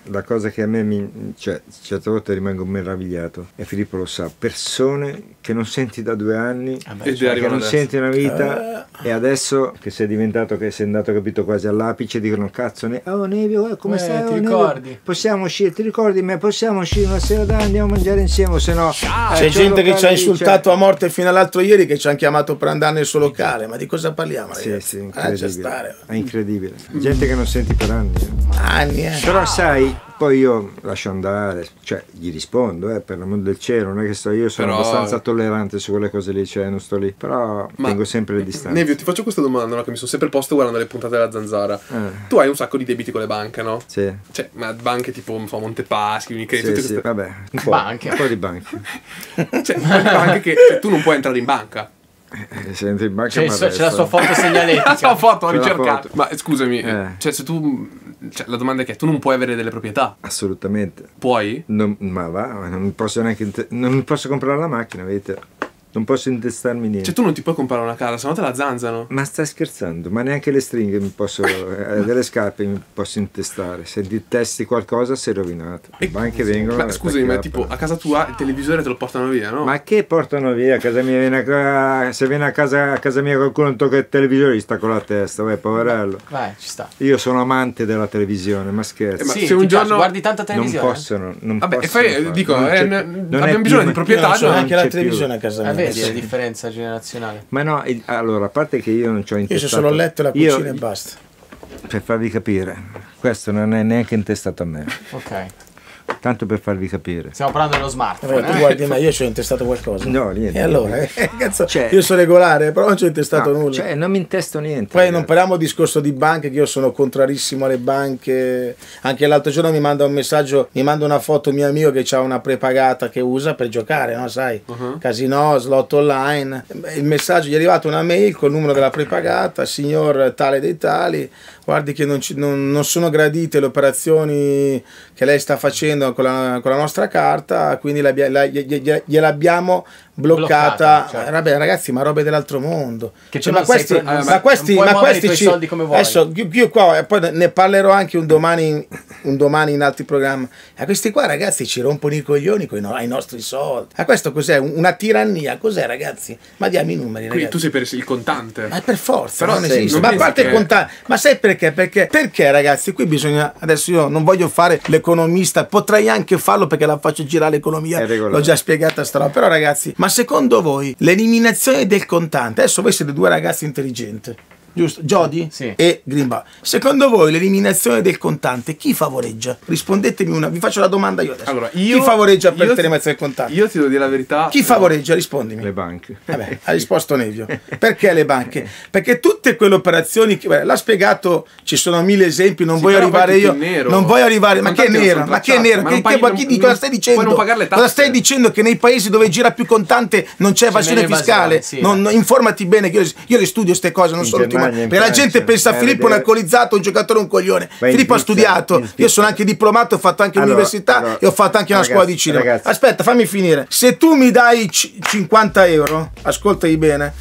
S5: La cosa che a me mi. cioè, certe volte rimango meravigliato, e Filippo lo sa, persone che non senti da due anni,
S3: E ti
S5: che
S3: arrivano
S5: non
S3: adesso.
S5: senti una vita, e adesso che sei diventato, che sei andato capito quasi all'apice, dicono cazzo, ne- oh Nevio, eh, come
S6: Eh,
S5: stai?
S6: ti
S5: Oh, Nevio,
S6: ricordi?
S5: Possiamo uscire, ti ricordi me? Possiamo uscire una sera, dai, andiamo a mangiare insieme, se no. eh,
S4: C'è gente che ci ha
S5: lì,
S4: insultato
S5: c'è-
S4: a morte fino all'altro ieri che ci hanno chiamato per andare nel suo locale. Ma di cosa parliamo?
S5: Sì,
S4: ragazzi?
S5: sì,
S4: Lascia
S5: incredibile.
S4: stare.
S5: È incredibile. Gente che non senti per anni.
S4: Anni, eh.
S5: Però sai, poi io lascio andare, cioè gli rispondo, eh, per l'amor del cielo, non è che sto io sono
S3: Però-
S5: abbastanza tollerante su quelle cose lì, cioè non sto lì, però
S3: Ma-
S5: tengo sempre le distanze.
S3: Nevio, ti faccio questa domanda no, che mi sono sempre posto guardando le puntate della zanzara.
S5: Eh.
S3: Tu hai un sacco di debiti con le banche, no?
S5: Sì.
S3: Cioè, ma banche tipo so, Montepaschi, Unicredit,
S5: Sì,
S3: tutte
S5: sì,
S3: queste...
S5: vabbè, un po',
S6: Banche.
S5: un po' di banche.
S3: Cioè, banche che cioè, tu non puoi entrare in banca.
S5: Eh, Se entri in banca
S6: C'è, c'è la sua foto segnaletica.
S3: La sua foto, ho ricercato. Ma eh, scusami,
S5: Eh.
S3: cioè se tu... Cioè, la domanda è che tu non puoi avere delle proprietà.
S5: Assolutamente.
S3: Puoi?
S5: Non- ma va, non posso neanche non posso comprare la macchina, vedete? Non posso intestarmi niente.
S3: Cioè tu non ti puoi comprare una casa, se no te la zanzano.
S5: Ma stai scherzando? Ma neanche le stringhe mi posso. eh, delle scarpe mi posso intestare. Se ti testi qualcosa sei rovinato. Le banche vengono.
S3: Ma scusami, ma tipo a casa tua il televisore te lo portano via, no?
S5: Ma che portano via a casa mia? Viene a se viene a casa, a casa mia qualcuno non tocca il televisore, gli sta con la testa, vai, poverello.
S6: Vai, ci sta.
S5: Io sono amante della televisione, ma scherzo.
S3: Eh, ma
S6: sì,
S3: se un
S6: piace?
S3: giorno-
S6: guardi tanta
S5: non
S6: televisione?
S5: possono. Non
S3: Vabbè, e
S5: possono
S3: fai-
S5: farlo.
S3: dico,
S5: Non
S3: eh,
S5: c'è- non
S3: abbiamo
S5: è
S3: bisogno
S5: più-
S3: di proprietà,
S4: non
S3: no?
S4: neanche
S5: non
S4: la
S5: c'è più.
S4: televisione a casa
S6: Eh,
S4: mia.
S6: Vedi la differenza generazionale.
S5: Ma no, il- allora, a parte che io non ci ho
S4: Io
S5: intestato.
S4: c'ho solo letto la
S5: io-
S4: cucina e basta.
S5: Per farvi capire, questo non è neanche intestato a me.
S6: Ok.
S5: Tanto per farvi capire.
S6: Stiamo parlando dello
S4: Vabbè,
S6: smartphone.
S4: tu
S6: eh?
S4: guardi me, io ci ho intestato qualcosa.
S5: No, niente.
S4: E allora, eh, cazzo,
S5: Cioè-
S4: io sono regolare, però non ci ho intestato
S5: No,
S4: nulla.
S5: Cioè, non mi intesto niente.
S4: Poi non
S5: ragazzi.
S4: parliamo del discorso di banche, che io sono contrarissimo alle banche. Anche l'altro giorno mi manda un messaggio, mi manda una foto mio amico che ha una prepagata che usa per giocare, no? Sai, casino, slot online. Il messaggio gli è arrivato una mail col numero della prepagata, signor tale dei tali, guardi che non, ci- non- non sono gradite le operazioni che lei sta facendo con la, con la nostra carta, quindi l'abbia- la- glie- glie- gliel'abbiamo bloccata.
S6: Bloccata, certo.
S4: Vabbè, ragazzi, ma robe dell'altro mondo. Cioè, ma
S6: sei
S4: questi,
S6: non
S4: ma
S6: sei-
S4: questi, ma
S6: i
S4: questi ci-
S6: soldi come vuoi.
S4: Adesso io, io qua e poi ne parlerò anche un domani, un domani in altri programmi. A questi qua ragazzi ci rompono i coglioni coi no- ai nostri soldi. A questo cos'è? Un- Una tirannia? Cos'è ragazzi? Ma diamo i numeri
S3: Quindi tu sei per il contante.
S4: Ma per forza,
S3: Però
S4: non
S3: sei-
S4: esiste.
S3: non
S4: Ma a parte
S3: che-
S4: contare, ma sai perché? Perché? Perché ragazzi, qui bisogna. Adesso io non voglio fare l'economista, potrei anche farlo perché la faccio girare l'economia. L'ho già spiegata sta. Però ragazzi, ma secondo voi l'eliminazione del contante, adesso voi siete due ragazzi intelligenti. Giusto? Jody
S6: Sì.
S4: e Greenbaum. Secondo voi l'eliminazione del contante chi favoreggia? Rispondetemi una, vi faccio la domanda io adesso.
S3: Allora, io...
S4: chi favoreggia per l'eliminazione del contante?
S3: Io ti devo dire la verità.
S4: Chi favoreggia? Rispondimi.
S5: Le banche.
S4: Vabbè, ha risposto Nevio. Perché le banche? Perché tutte quelle operazioni che beh, l'ha spiegato, ci sono mille esempi, non
S3: Sì,
S4: voglio arrivare io.
S3: nero.
S4: Non voglio arrivare, ma che nero? Ma che
S3: tracciati,
S4: nero?
S3: ma
S4: Che,
S3: non
S4: che,
S3: paghi-
S4: ma chi,
S3: non-
S4: cosa stai dicendo? Cosa stai dicendo che nei paesi dove gira più contante non c'è evasione fiscale?
S6: sì.
S4: Non- non- informati bene che io, io le studio queste cose, non
S5: In
S4: sono ultimo Perché la
S5: Francia.
S4: gente pensa a
S5: Eh,
S4: Filippo un
S5: vedere-
S4: alcolizzato, un giocatore un coglione.
S5: In
S4: Filippo ha studiato, io sono anche diplomato, ho fatto anche
S5: Allora,
S4: l'università
S5: allora,
S4: e ho fatto anche una
S5: ragazzi,
S4: scuola di cinema.
S5: ragazzi.
S4: Aspetta, fammi finire. Se tu mi dai c- 50 euro, ascoltami bene.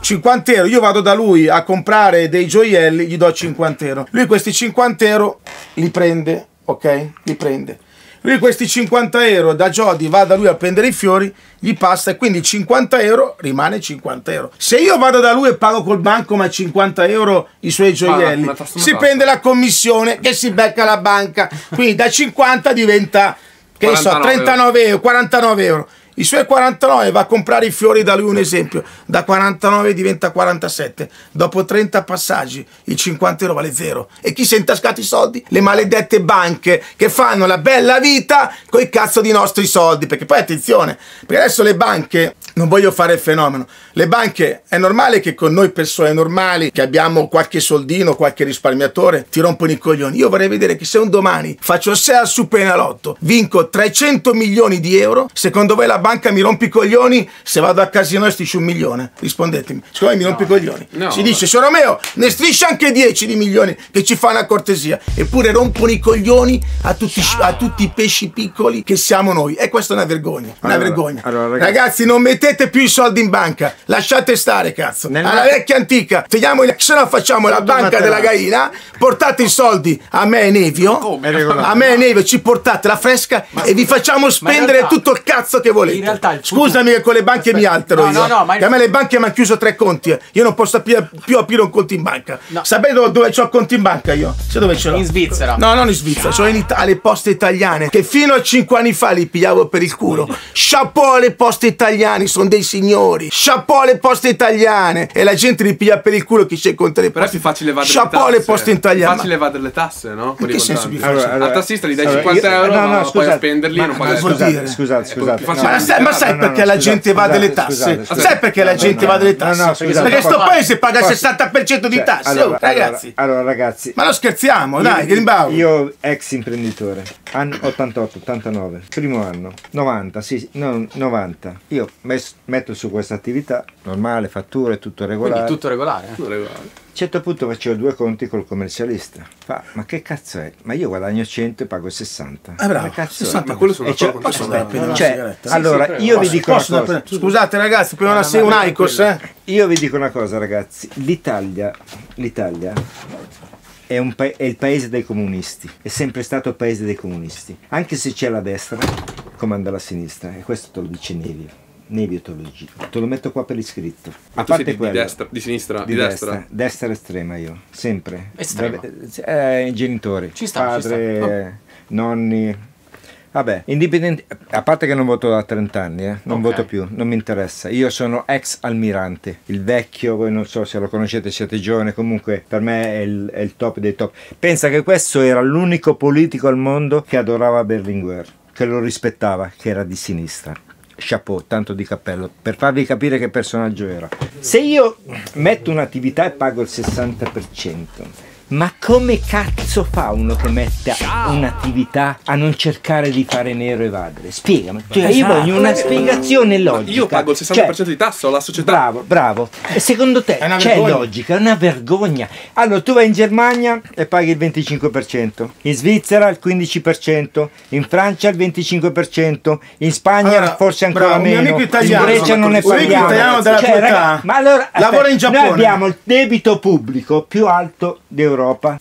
S4: 50 euro, io vado da lui a comprare dei gioielli, gli do 50 euro. Lui questi 50 euro li prende, ok? Li prende. Lui questi 50 euro da Jody va da lui a prendere i fiori, gli passa e quindi 50 euro rimane 50 euro. Se io vado da lui e pago col banco ma 50 euro i suoi gioielli, si prende la commissione che si becca la banca. Quindi da 50 diventa, che ne so,
S3: 49
S4: 39 euro, 49 euro. I suoi 49 va a comprare i fiori da lui un esempio, da 49 diventa 47, dopo 30 passaggi il 50 euro vale zero. E chi si è intascato i soldi? Le maledette banche che fanno la bella vita con i cazzo di nostri soldi, perché poi attenzione, perché adesso le banche, non voglio fare il fenomeno, le banche è normale che con noi persone normali, che abbiamo qualche soldino, qualche risparmiatore, ti rompono i coglioni. Io vorrei vedere che se un domani faccio 6 al Superenalotto, vinco 300 milioni di euro, secondo voi la banca mi rompe i coglioni se vado al casino e striscio un milione? Rispondetemi. Secondo me mi rompe i coglioni.
S3: No.
S4: si dice, signor Romeo, ne striscia anche 10 di milioni che ci fa una cortesia. Eppure rompono i coglioni a tutti, a tutti i pesci piccoli che siamo noi. E questa è una vergogna. Una
S5: Allora,
S4: vergogna.
S5: allora, ragazzi-
S4: ragazzi, non mettete più i soldi in banca. Lasciate stare, cazzo.
S5: Nel-
S4: Alla vecchia antica. Teniamo il... Se no facciamo la banca della. Gaina. Portate i soldi a me e Nevio.
S5: Regolare.
S4: A me e Nevio ci portate la fresca e vi facciamo spendere
S6: realtà-
S4: tutto il cazzo che volete.
S6: in realtà
S4: Scusami che con le banche mi altero
S6: No,
S4: io.
S6: no, no, ma
S4: a me le banche mi hanno chiuso tre conti. eh. Io non posso più, più aprire un conto in banca. Sapete dove, dove ho il conto in banca io? Sai dove ce l'ho?
S6: In Svizzera.
S4: No, non in Svizzera, sono in Italia, alle poste italiane, che fino a 5 anni fa li pigliavo per il culo. Chapeau alle poste italiane, sono dei signori. Chapeau alle poste italiane. E la gente li piglia per il culo chi c'è contro le
S3: Però è
S4: poste.
S3: più facile evadere le
S4: Chapeau
S3: tasse.
S4: alle poste italiane.
S3: È facile evadere le tasse, no? Con
S4: che senso più facile?
S3: Al tassista gli dai
S5: allora,
S3: 50
S5: io-
S3: euro,
S5: no, no,
S3: ma poi a
S5: scusate,
S3: spenderli
S5: ma-
S3: non le
S4: dire?
S5: Scusate, scusate. no,
S3: facile.
S4: Ma, sai,
S5: no, no,
S4: perché la
S5: scusate,
S4: gente va delle
S5: scusate,
S4: tasse?
S5: scusate,
S4: sai perché la
S5: no,
S4: gente
S5: no,
S4: va delle
S5: no,
S4: tasse?
S5: no, scusate,
S4: perché sto paese paga il
S5: posso-
S4: 60% di
S5: Cioè,
S4: tasse.
S5: allora,
S4: ragazzi.
S5: Allora, allora, ragazzi.
S4: Ma non scherziamo, dai, Greenbaum.
S5: Io ex imprenditore, anno 88, 89, primo anno, 90, sì, no, 90. Io mes- metto su questa attività, normale, fatture, tutto regolare.
S6: Quindi tutto regolare. eh?
S3: Non regolare.
S5: A un certo punto facevo due conti col commercialista. Fa, ma che cazzo è? Ma io guadagno 100 e pago 60.
S4: Eh, bravo,
S5: Ma cazzo
S4: 60,
S5: è?
S3: ma quello sono
S5: E cioè-
S4: Posso andare prendere una
S5: cioè,
S4: sigaretta?
S5: allora,
S6: prego.
S5: io vi
S4: Posso-
S5: dico una
S4: posso
S5: cosa.
S4: andare- Scusate ragazzi, prima una, se- un Icos, eh?
S5: Io vi dico una cosa, ragazzi. L'Italia, l'Italia è, un pa- è il paese dei comunisti. È sempre stato il paese dei comunisti. Anche se c'è la destra, comanda la sinistra. E questo te lo dice Nevio. Lo dice. Te lo metto qua per iscritto.
S3: Ma
S5: A parte
S3: di, di
S5: quello.
S3: destra, di sinistra, di,
S5: Di
S3: destra.
S5: destra, destra estrema io, sempre.
S6: Estrema.
S5: Eh, I genitori,
S6: Ci sta, ci
S5: padre,
S6: sta.
S5: eh, nonni. Vabbè, indipendente, a parte che non voto da 30 anni, eh, non
S6: Ok.
S5: voto più, non mi interessa. Io sono ex almirante, il vecchio, voi non so se lo conoscete, siete giovani, comunque per me è il, è il top dei top. Pensa che questo era l'unico politico al mondo che adorava Berlinguer, che lo rispettava, che era di sinistra. Chapeau, tanto di cappello, per farvi capire che personaggio era. Se io metto un'attività e pago il 60%, ma come cazzo fa uno che mette un'attività a non cercare di fare nero e evadere? Spiegami. Cioè, io voglio una spiegazione logica.
S3: Io pago il 60%
S5: Cioè,
S3: di tasso alla società.
S5: Bravo, bravo. E secondo te c'è
S4: vergogna.
S5: logica? È una vergogna. Allora, tu vai in Germania e paghi il 25%, in Svizzera il 15%, in Francia il 25%, in Spagna
S4: Allora,
S5: forse ancora
S4: bravo,
S5: meno,
S4: amico italiano,
S5: in Grecia non ne
S4: un amico
S5: parliamo.
S4: italiano della
S5: Cioè,
S4: tua
S5: raga,
S4: età,
S5: ma allora,
S4: lavora in Giappone.
S5: Noi abbiamo il debito pubblico più alto d'Europa.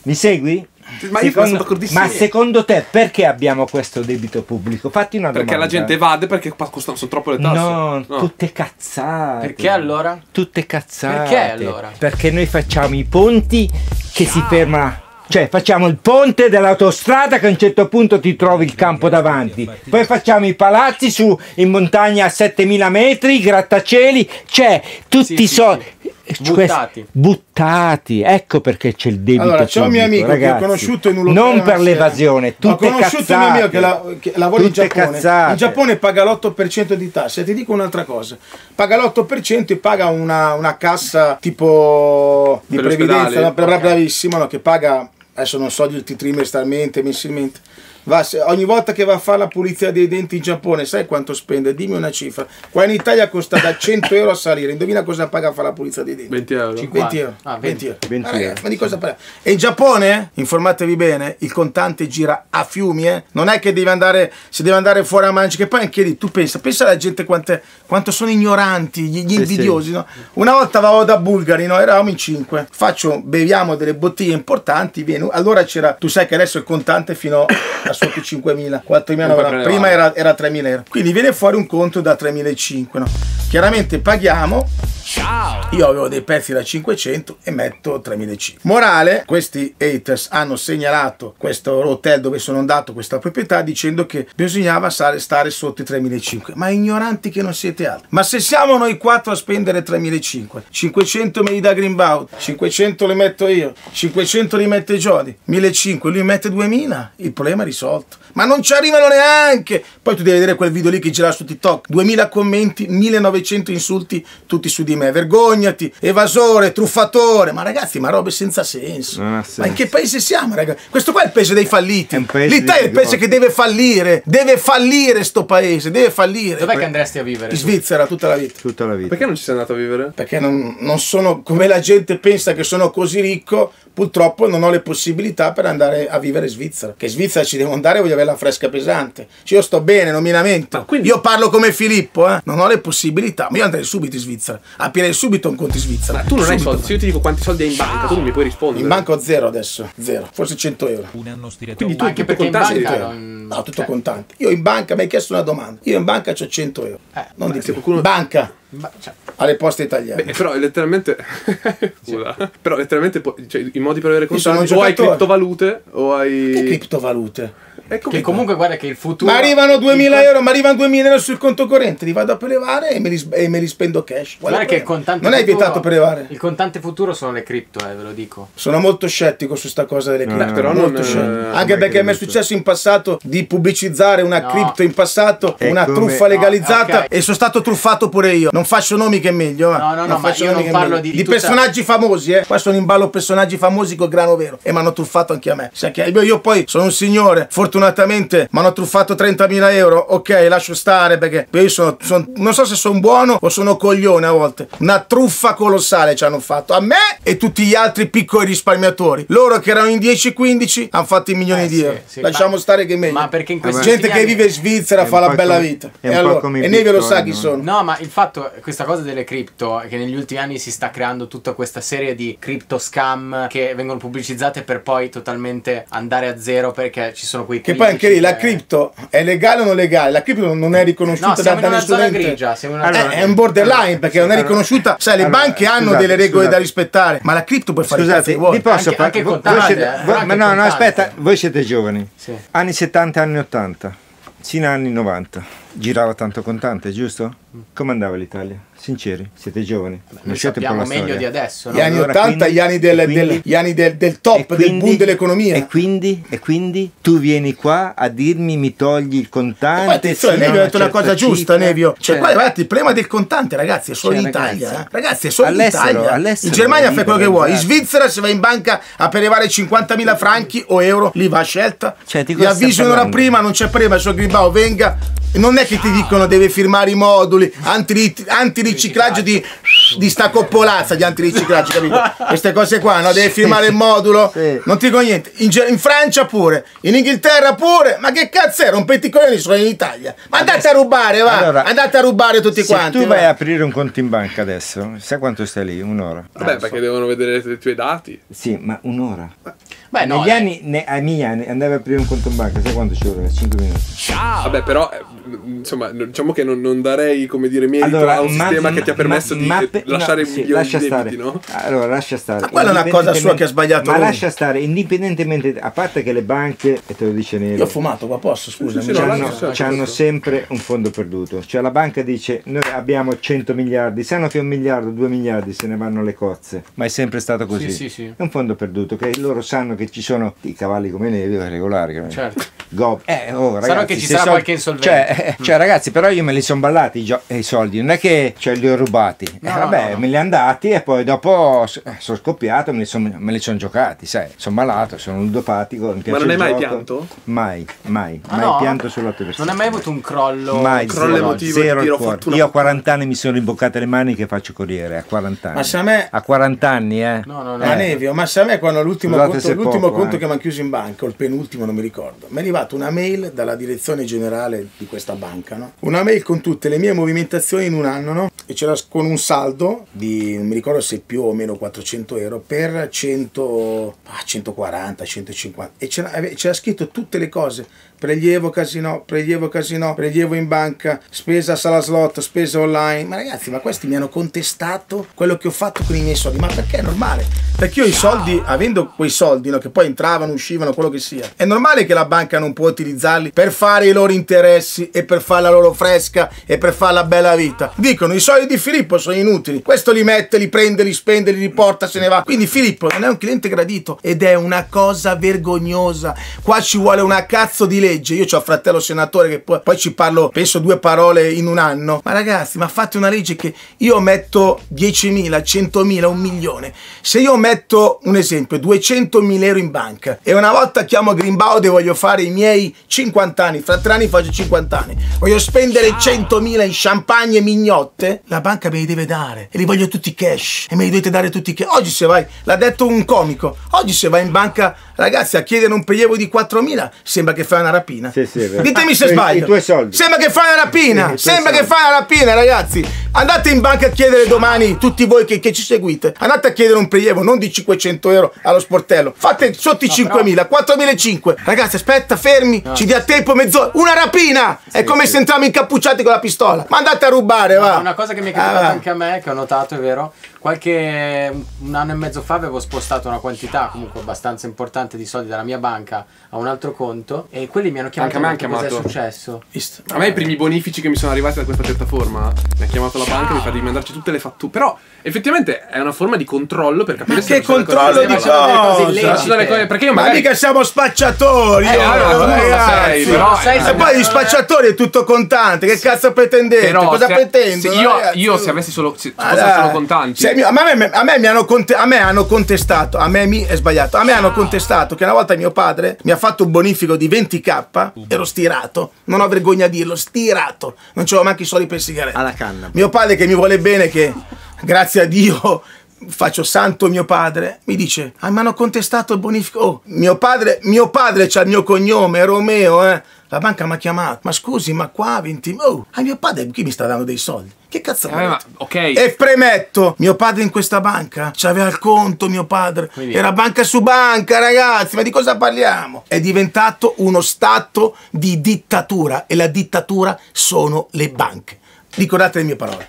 S5: Mi segui?
S3: Ma io sono d'accordissimo.
S5: ma secondo te perché abbiamo questo debito pubblico? Fatti una
S3: Perché
S5: domanda.
S3: la gente evade perché costano sono troppo le tasse.
S5: No, tutte cazzate.
S6: Perché allora?
S5: Tutte cazzate.
S6: Perché allora?
S5: Perché noi facciamo i ponti che si ferma. Cioè facciamo il ponte dell'autostrada che a un certo punto ti trovi il campo davanti, poi facciamo i palazzi su in montagna a 7000 metri, i grattacieli, cioè tutti
S6: Sì,
S5: i
S6: sì,
S5: soldi
S6: sì. Buttati.
S5: buttati, ecco perché c'è il debito
S4: Allora, c'è un mio amico che ho
S5: ragazzi.
S4: conosciuto in un
S5: Non
S4: locale
S5: per
S4: una
S5: l'evasione, tutte
S4: Ho conosciuto
S5: cazzate.
S4: un mio amico che, la- che lavora in Giappone.
S5: cazzate.
S4: In Giappone paga l'8% di tasse. Ti dico un'altra cosa: paga l'8% e paga una, una cassa tipo di
S3: Per
S4: previdenza,
S3: ospedali?
S4: no, bra-
S3: Ok.
S4: bravissimo, no, che paga adesso non so dirti trimestralmente, mensilmente. Va, se- ogni volta che va a fare la pulizia dei denti in Giappone, sai quanto spende? Dimmi una cifra. Qua in Italia costa da 100 euro a salire. Indovina cosa paga a fare la pulizia dei denti?
S3: 20 euro.
S4: 20 euro.
S6: Ah,
S4: 20 euro.
S5: 20
S4: Ma ragazzi,
S5: euro.
S4: ma di cosa parliamo? E in Giappone, informatevi bene, il contante gira a fiumi, eh? Non è che devi andare, si deve andare fuori a mangiare, che poi anche lì, tu pensa, pensa alla gente quante- quanto sono ignoranti, gli, gli
S5: sì.
S4: invidiosi, no? Una volta andavo da Bulgari, no? Eravamo in cinque, faccio, beviamo delle bottiglie importanti, viene, allora c'era, tu sai che adesso il contante fino a sotto i 5.000, 4.000,
S3: Non puoi
S4: no,
S3: prelevare.
S4: prima era, era 3.000 euro. Quindi viene fuori un conto da 3.500, no? Chiaramente paghiamo, io avevo dei pezzi da 500 e metto 3500. Morale, questi haters hanno segnalato questo hotel dove sono andato, questa proprietà, dicendo che bisognava stare, sotto i 3500. Ma ignoranti che non siete altri. Ma se siamo noi quattro a spendere 3500, 500 me li dà Greenbaud, 500 li metto io, 500 li mette Jody, 1500, lui mette 2000, il problema è risolto. Ma non ci arrivano neanche! Poi tu devi vedere quel video lì che gira su TikTok, 2000 commenti, 1900 insulti tutti su di me. Vergognati, evasore, truffatore. Ma ragazzi, ma robe senza senso.
S5: Non ha
S4: Ma
S5: senso.
S4: in che paese siamo, ragazzi? Questo qua è il paese dei falliti. L'Italia è il
S5: di-
S4: paese che deve fallire. Deve fallire sto paese, deve fallire.
S6: Dov'è che andresti a vivere?
S4: In
S6: tu?
S4: Svizzera tutta la vita.
S5: Tutta la vita.
S3: Perché non ci sei andato a vivere?
S4: Perché non, non sono come la gente pensa che sono così ricco, purtroppo non ho le possibilità per andare a vivere in Svizzera. Che in Svizzera ci devo andare, voglio avere la fresca pesante. Cioè, io sto bene, non mi lamento.
S3: Quindi-
S4: Io parlo come Filippo, eh. non ho le possibilità. Ma io andrei subito in Svizzera, aprire subito un conto in Svizzera.
S3: Ma tu non hai
S4: Subito.
S3: soldi. Se io ti dico quanti soldi hai in banca, tu non mi puoi rispondere.
S4: In banca ho zero adesso, zero, forse 100 euro.
S3: Quindi tu
S6: anche
S3: tutto
S6: perché in
S3: contante
S6: banca non...
S4: No, tutto
S6: cioè,
S4: contante. Io in banca mi hai chiesto una domanda. Io in banca ho 100 euro.
S6: Eh,
S4: non di più.
S3: qualcuno-
S4: Banca
S6: ma- cioè,
S4: alle poste italiane.
S3: Beh, però letteralmente. Scusa. Però letteralmente cioè, i modi per avere contanti o hai criptovalute o hai.
S4: Che criptovalute?
S3: E come
S6: che comunque guarda che il futuro...
S4: Ma arrivano 2000
S6: il-
S4: euro, ma arrivano 2000 euro sul conto corrente, li vado a prelevare e me li, e me li spendo cash. È
S6: Guarda che il contante
S4: Non è
S6: futuro-
S4: vietato prelevare.
S6: Il contante futuro sono le cripto, eh, ve lo dico.
S4: Sono molto scettico su sta cosa delle cripto.
S3: però
S4: molto
S3: non-
S4: scettico.
S3: eh,
S4: Anche perché mi è successo in passato di pubblicizzare una
S6: No.
S4: cripto in passato,
S5: È
S4: una
S5: come-
S4: truffa legalizzata
S6: No, ok.
S4: e sono stato truffato pure io. Non faccio nomi che è meglio. eh.
S6: No, no, no, ma
S4: faccio
S6: io
S4: nomi
S6: non
S4: che è
S6: parlo
S4: meglio.
S6: di
S4: di
S6: tutta-
S4: personaggi famosi, eh. Qua sono in ballo personaggi famosi col grano vero e mi hanno truffato anche a me. Sai che io, io poi sono un signore, fortunatamente mi hanno truffato 30.000 euro. Ok, lascio stare perché io sono, sono- non so se sono buono o sono coglione a volte. Una truffa colossale ci hanno fatto a me e tutti gli altri piccoli risparmiatori. Loro che erano in 10-15 hanno fatto i milioni
S6: Eh,
S4: di
S6: sì,
S4: euro.
S6: sì,
S4: Lasciamo
S6: ma-
S4: stare che meglio.
S6: ma perché in questi
S4: gente che vive in Svizzera fa la bella
S5: come-
S4: vita. E allora, e Neve lo sa chi
S5: no?
S4: sono.
S6: No, ma il fatto, questa cosa delle cripto, è che negli ultimi anni si sta creando tutta questa serie di cripto scam che vengono pubblicizzate per poi totalmente andare a zero perché ci sono quei
S4: Che poi anche lì la
S6: che-
S4: cripto è legale o non legale? La cripto non è riconosciuta
S6: No,
S4: da, da
S6: una
S4: nessun
S6: zona
S4: ente.
S6: grigia, siamo in una
S4: Eh,
S6: zona
S4: è un borderline perché non è riconosciuta. Sai, le
S5: allora,
S4: banche hanno
S5: scusate,
S4: delle regole
S5: scusate.
S4: da rispettare, ma la cripto puoi fare
S5: Scusate,
S4: che vuoi.
S5: vi posso
S6: Anche- anche contante,
S5: voi siete-
S6: eh,
S5: voi-
S6: anche
S5: ma no, no, aspetta, voi siete giovani.
S6: Sì.
S5: Anni 70, anni 80, sino anni 90. Girava tanto contante, giusto? Come andava l'Italia? Sinceri, siete giovani.
S6: Noi sappiamo meglio
S5: storia.
S6: di adesso, no?
S4: Gli anni
S5: Allora,
S4: 80,
S5: quindi-
S4: gli anni del,
S5: quindi-
S4: del- gli anni del, del top,
S5: E
S4: del boom dell'economia.
S5: E quindi, e quindi tu vieni qua a dirmi mi togli il contante.
S4: attenzione,
S5: fino a
S4: Nevio ha detto una
S5: certa
S4: cosa giusta,
S5: cifra.
S4: Nevio. Cioè,
S5: Cioè,
S4: qua, guardate, il problema del contante, ragazzi, è solo
S5: Cioè,
S4: in Italia.
S5: ragazzi.
S4: Ragazzi, è solo in
S5: All'estero,
S4: Italia.
S5: all'estero
S4: in Germania fai quello che vuoi. In
S5: esatto.
S4: Svizzera, se vai in banca a prelevare 50.000 franchi o euro, lì va a scelta.
S5: Cioè,
S4: Ti avviso un'ora prima, non c'è prima, il suo Gribao venga. Non è che ti dicono devi firmare i moduli, anti- antiriciclaggio di, di sta coppolazza di antiriciclaggio, capito? Queste cose qua, no? Devi firmare il modulo,
S5: Sì.
S4: non ti dico niente. In, in Francia pure, in Inghilterra pure, ma che cazzo è? Rompete i coglioni sono in Italia. Ma andate a rubare, va!
S5: Allora,
S4: andate a rubare tutti
S5: Se
S4: quanti.
S5: tu
S4: va.
S5: vai a aprire un conto in banca adesso, sai quanto stai lì? Un'ora.
S3: Vabbè, perché devono vedere i tuoi dati.
S5: Sì, ma un'ora.
S6: Beh, no,
S5: Negli
S6: dai.
S5: anni, ne- ai miei anni, andavi a aprire un conto in banca, sai quanto ci vuole? 5 minuti.
S3: Vabbè, però, eh, insomma, diciamo che non, non darei, come dire, merito
S5: Allora,
S3: a un
S5: ma-
S3: sistema
S5: ma-
S3: che ti ha permesso
S5: ma-
S3: di
S5: ma
S3: eh,
S5: pe-
S3: lasciare
S5: no, sì,
S3: milioni
S5: lascia
S3: di
S5: stare.
S3: debiti, no?
S5: Allora, lascia stare.
S4: Ma quella è una cosa sua che ha sbagliato
S5: Ma
S4: lui.
S5: lascia stare, indipendentemente, a parte che le banche, e te lo dice Nero,
S4: Io ho fumato qua, posso, scusami.
S3: sì, lascia
S4: no.
S5: hanno sempre un fondo perduto. Cioè la banca dice noi abbiamo 100 miliardi, sanno che un miliardo, due miliardi se ne vanno le cozze. Ma è sempre stato così.
S6: Sì, sì, sì.
S5: È un fondo perduto, che loro sanno che ci sono i cavalli come neve regolari.
S6: Certo.
S5: Go. Eh, oh, ragazzi,
S6: che ci sarà
S5: soldi-
S6: qualche insolvenza.
S5: Cioè, eh, cioè, ragazzi, però io me li sono ballati i, gio- i soldi, non è che cioè, li ho rubati. Eh,
S6: No, no,
S5: vabbè,
S6: no, no.
S5: me li hanno dati e poi dopo so- eh, sono scoppiato, me li, son- me li sono giocati, sai. Sono malato, sono ludopatico. mi piace
S1: non hai mai
S5: gioco.
S1: pianto?
S5: Mai, mai,
S6: Ah,
S5: mai
S6: no?
S5: pianto sull'otto
S6: Non hai mai avuto un crollo?
S5: Mai,
S1: crollo
S5: zero,
S1: emotivo di
S5: zero il
S1: "Ho
S5: cuore. Io a 40 anni mi sono rimboccate le mani che faccio corriere, a 40 anni.
S4: Ma se a me-
S5: A 40 anni, eh.
S6: No, no, no.
S4: Ma Nevio, ma se a me quando l'ultimo
S5: Scusate
S4: conto, l'ultimo
S5: poco,
S4: conto
S5: eh.
S4: che mi hanno chiuso in banca, o il penultimo non mi ricordo, mi è arrivata una mail dalla direzione generale di questa banca, no? Una mail con tutte le mie movimentazioni in un anno, no? E c'era con un saldo di, non mi ricordo se più o meno 400 euro, per 100, ah, 140, 150. E ave- c'era scritto tutte le cose. Prelievo casino, prelievo casino, prelievo in banca, spesa sala slot, spesa online. Ma ragazzi, ma questi mi hanno contestato quello che ho fatto con i miei soldi. Ma perché è normale? Perché io i soldi, avendo quei soldi no, che poi entravano, uscivano, quello che sia, è normale che la banca non può utilizzarli per fare i loro interessi e per fare la loro fresca e per fare la bella vita. Dicono i soldi di Filippo sono inutili. Questo li mette, li prende, li spende, li riporta, se ne va. Quindi Filippo non è un cliente gradito ed è una cosa vergognosa. Qua ci vuole una cazzo di legge. Io ho un fratello senatore che poi, poi ci parlo, penso due parole in un anno. Ma ragazzi, ma fate una legge che io metto 10.000, 100.000, un milione. Se io metto un esempio, 200.000 euro in banca e una volta chiamo Greenbaud e voglio fare i miei 50 anni, fra tre anni faccio 50 anni, voglio spendere 100.000 in champagne e mignotte, la banca me li deve dare e li voglio tutti cash e me li dovete dare tutti cash. Oggi se vai, l'ha detto un comico, oggi se vai in banca ragazzi a chiedere un prelievo di 4.000 sembra che fai una rapina.
S5: Sì, sì, è vero.
S4: Ditemi se
S5: I-
S4: sbaglio.
S5: i tuoi soldi.
S4: Sembra che fai una rapina,
S5: Sì,
S4: sembra che
S5: soldi.
S4: fai una rapina ragazzi. Andate in banca a chiedere domani, tutti voi che, che ci seguite, andate a chiedere un prelievo non di 500 euro allo sportello, fate sotto i 5.000, 4.500. Ragazzi aspetta, fermi, ci dia tempo mezz'ora. Una rapina! È come se entriamo incappucciati con la pistola. Ma andate a rubare, va.
S6: Una cosa che mi è
S4: Ah,
S6: capitata
S4: va.
S6: anche a me, che ho notato, è vero, qualche un anno e mezzo fa avevo spostato una quantità comunque abbastanza importante di soldi dalla mia banca a un altro conto e quelli mi hanno chiamato
S3: Anche a me hanno chiamato.
S6: cos'è successo.
S4: Visto?
S3: A me i primi bonifici che mi sono arrivati da questa piattaforma mi ha chiamato la banca e mi fa di mandarci tutte le fatture. Però effettivamente è una forma di controllo per capire
S4: Ma
S3: se
S4: che controllo
S3: che
S4: di cosa?
S3: cose- perché io
S4: Ma
S3: magari
S4: mica siamo spacciatori,
S3: Eh,
S4: oh,
S3: allora,
S4: ragazzi.
S3: sei, però-
S6: sai se
S4: E poi gli spacciatori è tutto contante. Che cazzo pretendete?
S3: Però
S4: Cosa
S3: se-
S4: pretendo?
S3: se io, io se avessi solo se
S4: Ma
S3: fossero
S4: dai.
S3: solo contanti
S4: Se mi- a, me, a me mi hanno conte- a me hanno contestato, a me mi è sbagliato. A me hanno contestato che una volta mio padre mi ha fatto un bonifico di 20k. Ero stirato, non ho vergogna a dirlo, stirato. Non c'avevo neanche i soldi per sigarette.
S5: Alla canna.
S4: Mio padre che mi vuole bene, che grazie a Dio faccio santo mio padre, mi dice, ah, mi hanno contestato il bonifico. Oh, mio padre, mio padre c'ha il mio cognome, Romeo, eh. La banca mi ha chiamato, ma scusi, ma qua 20... Oh, a mio padre chi mi sta dando dei soldi? Che cazzo
S3: Eh, ma-
S4: volete?
S3: ok.
S4: E premetto, mio padre in questa banca c'aveva il conto, mio padre.
S6: Quindi-
S4: Era banca su banca, ragazzi, ma di cosa parliamo? È diventato uno stato di dittatura e la dittatura sono le banche. Ricordate le mie parole.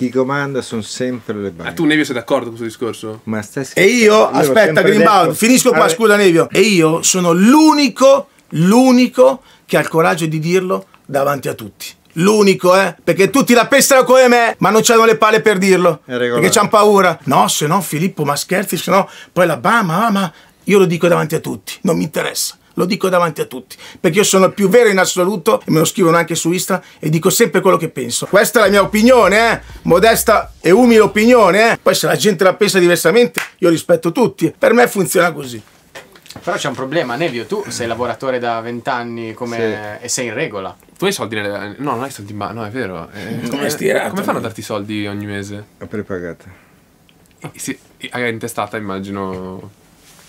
S5: Chi comanda sono sempre le
S3: Ah,
S5: banche.
S3: tu Nevio sei d'accordo con questo discorso?
S5: Ma stai
S4: E io,
S5: l'ho
S4: aspetta,
S5: sempre
S4: Greenbaud,
S5: detto.
S4: finisco qua,
S5: Allora,
S4: scusa Nevio. E io sono l'unico, l'unico che ha il coraggio di dirlo davanti a tutti. L'unico, eh? Perché tutti la pestano come me, ma non c'hanno le palle per dirlo. Perché c'hanno paura. No, se no, Filippo, ma scherzi, se no, poi la bama, ah, ma io lo dico davanti a tutti, non mi interessa. Lo dico davanti a tutti, perché io sono il più vero in assoluto e me lo scrivono anche su Insta e dico sempre quello che penso. Questa è la mia opinione, eh? modesta e umile opinione. Eh? Poi se la gente la pensa diversamente, io rispetto tutti. Per me funziona così.
S6: Però c'è un problema, Nevio, tu sei lavoratore da 20 anni come... e sei in regola.
S3: Tu hai soldi nelle... No, non hai soldi in banca, no, è vero. Eh, come,
S4: stirato.
S3: come fanno a darti i soldi ogni mese?
S5: È prepagata.
S3: Eh, Sì, hai intestata, immagino.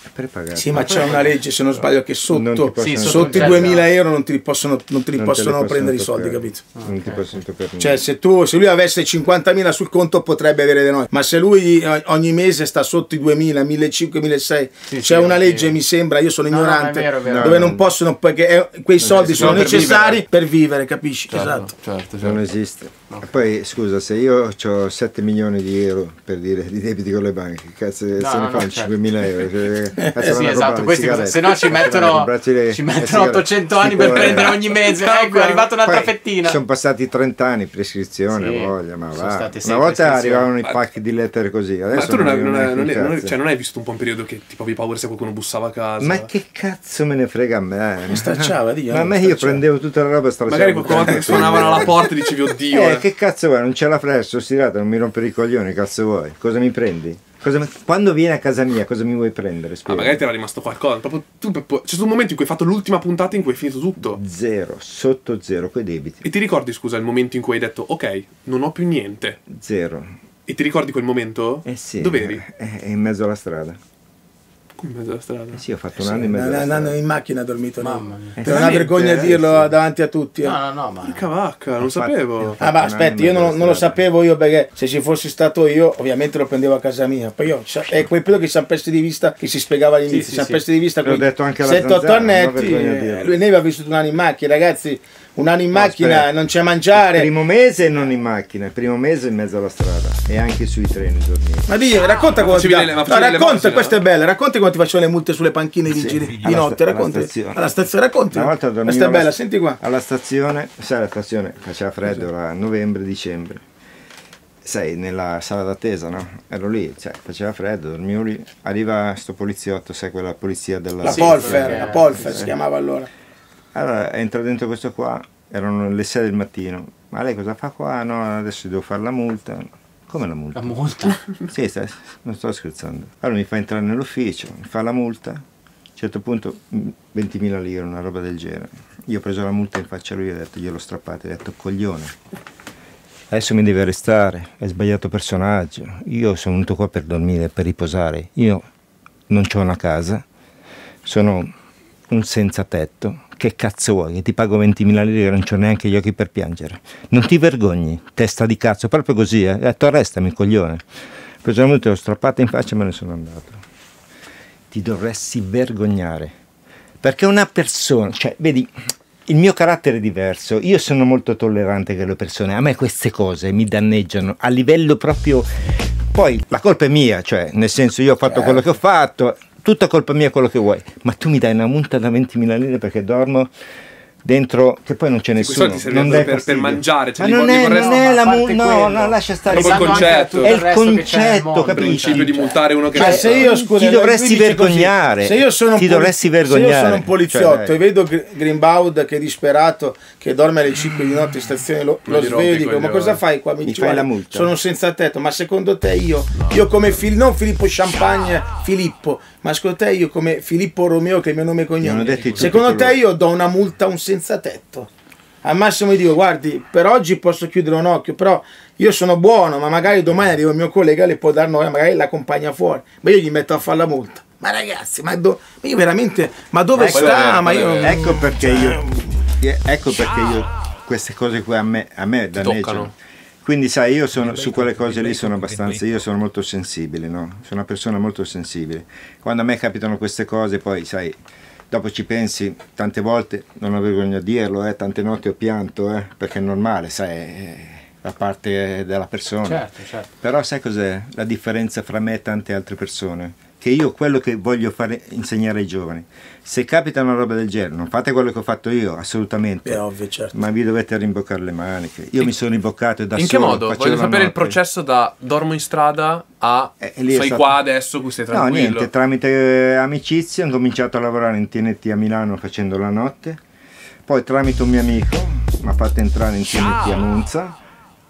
S5: È prepagata.
S4: Sì, ma c'è una legge, se non sbaglio, che
S5: ti
S4: sotto,
S5: possono
S6: Sì,
S4: sotto i
S6: certo.
S4: 2000 euro non ti possono, non te li
S5: Non
S4: possono
S5: le
S4: prendere i
S5: toccare.
S4: soldi, capito?
S5: Non ti possono toccare
S4: Cioè, se, tu, se lui avesse 50.000 sul conto potrebbe avere da noi, ma se lui eh, ogni mese sta sotto i 2.000, 1.500, 1.600,
S6: Sì,
S4: c'è
S6: sì,
S4: una
S6: sì.
S4: legge, mi sembra, io sono
S6: No, no,
S4: ignorante,
S6: è vero, è vero.
S4: dove
S5: No,
S4: non possono, perché eh, quei soldi
S3: sono
S4: sono
S3: per
S4: necessari
S3: vivere.
S4: per vivere, capisci?
S3: Certo,
S4: Esatto.
S3: certo, certo.
S5: Non esiste. E Poi scusa, se io ho 7 milioni di euro per dire di debiti con le banche, che cazzo se
S6: no,
S5: ne
S6: no,
S5: fanno
S6: certo.
S5: 5 mila euro? Cioè, cazzo
S6: Eh sì, esatto, questi se no ci mettono, ci mettono
S5: sigarette.
S6: 800 anni per prendere
S5: eh,
S6: ogni mese. Ecco, è arrivata un'altra
S5: poi
S6: fettina.
S5: Sono passati 30 anni, prescrizione,
S6: Sì,
S5: voglia, ma va. Una volta arrivavano i pacchi di lettere così, adesso
S3: Ma tu non, hai, non, hai, non, hai,
S5: un
S3: non cioè, non hai vissuto un po' un periodo che tipo avevi paura se qualcuno bussava a casa?
S5: Ma che cazzo me ne frega a me?
S4: Mi stracciava, Dio,
S5: Ma a me io prendevo tutta la roba e stracciavo.
S3: Magari qualcuno che suonavano alla porta e dicevi oddio.
S5: Che cazzo vuoi? Non c'è la flash, sono stirato, non mi rompere i coglioni, cazzo vuoi? Cosa mi prendi? Cosa Quando vieni a casa mia, cosa mi vuoi prendere?
S3: Ah,
S5: Spiega.
S3: magari ti era rimasto qualcosa. Proprio tu, c'è stato un momento in cui hai fatto l'ultima puntata in cui hai finito tutto.
S5: Zero, sotto zero, coi debiti.
S3: E ti ricordi, scusa, il momento in cui hai detto ok, non ho più niente.
S5: Zero.
S3: E ti ricordi quel momento?
S5: Eh sì.
S3: Dove eri?
S5: Eh, in mezzo alla strada.
S3: In mezzo alla strada.
S5: Eh sì, ho fatto un anno in mezzo alla
S4: Andando
S5: strada.
S4: in macchina ha dormito. no?
S6: Mamma mia.
S4: Per una vergogna a
S3: eh,
S4: dirlo
S5: sì.
S4: davanti a tutti. eh.
S6: No, no, no, ma
S3: Porca vacca,
S5: fatto-
S3: sapevo.
S4: Ah, ma
S5: un
S4: aspetti,
S5: anno in
S4: io non, lo sapevo io perché se ci fossi stato io, ovviamente lo prendevo a casa mia. Poi io, è quel periodo che San Pesti di vista che si spiegava all'inizio.
S3: sì.
S4: Pesti di vista,
S5: L'ho detto anche alla
S4: 7-8
S5: zanzara, non ho
S4: annetti.
S5: vergogna a
S4: eh. Lui ne aveva vissuto un anno in macchina, ragazzi. Un anno in
S5: No,
S4: macchina,
S5: aspetta.
S4: non c'è mangiare.
S5: Primo mese non in macchina, il primo mese in mezzo alla strada e anche sui treni dormivo.
S4: Ma Dio, racconta
S3: Ma
S4: come ti
S3: le- ma
S4: no, racconta, questa
S3: no?
S4: è bella, racconta come ti facevano le multe sulle panchine di
S5: Sì,
S4: giri di
S5: alla
S4: notte,
S5: sta- alla
S4: racconti.
S5: stazione.
S4: Alla stazione, racconti.
S5: Una volta dormivo
S4: Questa è bella,
S5: alla-
S4: senti qua.
S5: Alla stazione, sai la stazione faceva freddo, era novembre, dicembre. Sai, nella sala d'attesa, no? Ero lì, cioè, faceva freddo, dormivo lì. Arriva sto poliziotto, sai, quella polizia della...
S4: La
S6: Sì,
S4: Polfer, la Polfer si chiamava allora.
S5: Allora entra dentro questo qua, erano le 6 del mattino. Ma lei cosa fa qua? No, adesso devo fare la multa. Come la multa?
S6: la multa.
S5: Sì, sta- non sto scherzando. Allora mi fa entrare nell'ufficio, mi fa la multa. A un certo punto mh, 20.000 lire, una roba del genere. Io ho preso la multa in faccia a lui e ho detto, glielo strappate, ho detto coglione. Adesso mi devi arrestare, hai sbagliato personaggio. Io sono venuto qua per dormire, per riposare. Io non ho una casa, sono un senza tetto. Che cazzo vuoi? Che ti pago 20.000 lire e non ho neanche gli occhi per piangere. Non ti vergogni, testa di cazzo, proprio così, eh. Detto arrestami, coglione. Multa, l'ho strappata in faccia e me ne sono andato. Ti dovresti vergognare. Perché una persona, cioè, vedi, il mio carattere è diverso. Io sono molto tollerante con le persone. A me queste cose mi danneggiano a livello proprio. Poi la colpa è mia, cioè, nel senso io ho fatto quello che ho fatto, tutta colpa mia quello che vuoi. Ma tu mi dai una multa da 20.000 lire perché dormo dentro, che poi non c'è
S3: soldi servivano
S5: non dai
S3: per- per mangiare, cioè,
S5: Ma
S3: li
S5: non è, non è
S6: No,
S5: la multa, no, no, lascia stare.
S3: Il concetto.
S5: È
S6: il
S5: concetto, capisci?
S3: Il principio di
S6: cioè.
S3: multare uno che
S4: Cioè, se io scusa,
S5: Ti dovresti
S4: così,
S5: vergognare.
S4: se io sono un
S5: Ti
S4: poli-
S5: dovresti
S4: Se io
S5: vergognare.
S4: sono un poliziotto
S5: Cioè,
S4: e vedo Gr- Greenbaud che è disperato, che dorme alle 5 di notte in stazione, lo, lo
S3: gli rompi i
S4: svegli, dico, ma cosa fai qua? Mi,
S5: Mi fai la
S4: "Guarda,
S5: multa."
S4: Sono senza tetto, ma secondo te io, io come Fil- non Filippo Champagne, Filippo, ma secondo te io come Filippo Romeo che è il mio nome e cognome, secondo te io do una multa a un senza tetto? Al massimo gli dico, guardi, per oggi posso chiudere un occhio, però io sono buono, ma magari domani arriva il mio collega e le può dar noi, magari l'accompagna fuori. Ma io gli metto a fare la multa. Ma ragazzi, ma, do- ma io veramente, ma dove
S3: Ecco,
S4: sta?
S3: eh,
S4: Ma io,
S5: Ecco perché io, ecco perché io queste cose qua a me, a me danneggiano. Quindi sai, io sono, su quelle cose lì sono abbastanza, io sono molto sensibile, no? Sono una persona molto sensibile. Quando a me capitano queste cose, poi sai, dopo ci pensi, tante volte, non ho vergogna a dirlo, eh, tante notti ho pianto, eh, perché è normale, sai, è la parte della persona.
S6: Certo, certo.
S5: Però sai cos'è la differenza fra me e tante altre persone? Che io quello che voglio fare insegnare ai giovani. Se capita una roba del genere, non fate quello che ho fatto io, assolutamente.
S4: È ovvio, certo.
S5: Ma vi dovete rimboccare le maniche. Io mi sono rimboccato da
S3: In che
S5: solo.
S3: modo?
S5: facevo
S3: Voglio
S5: la
S3: sapere il processo da dormo in strada a
S5: Eh,
S3: sei
S5: stato-
S3: qua adesso, qui stai
S5: No,
S3: tranquillo.
S5: niente, tramite eh, amicizia ho cominciato a lavorare in TNT a Milano facendo la notte. Poi tramite un mio amico mi ha fatto entrare in TNT a Monza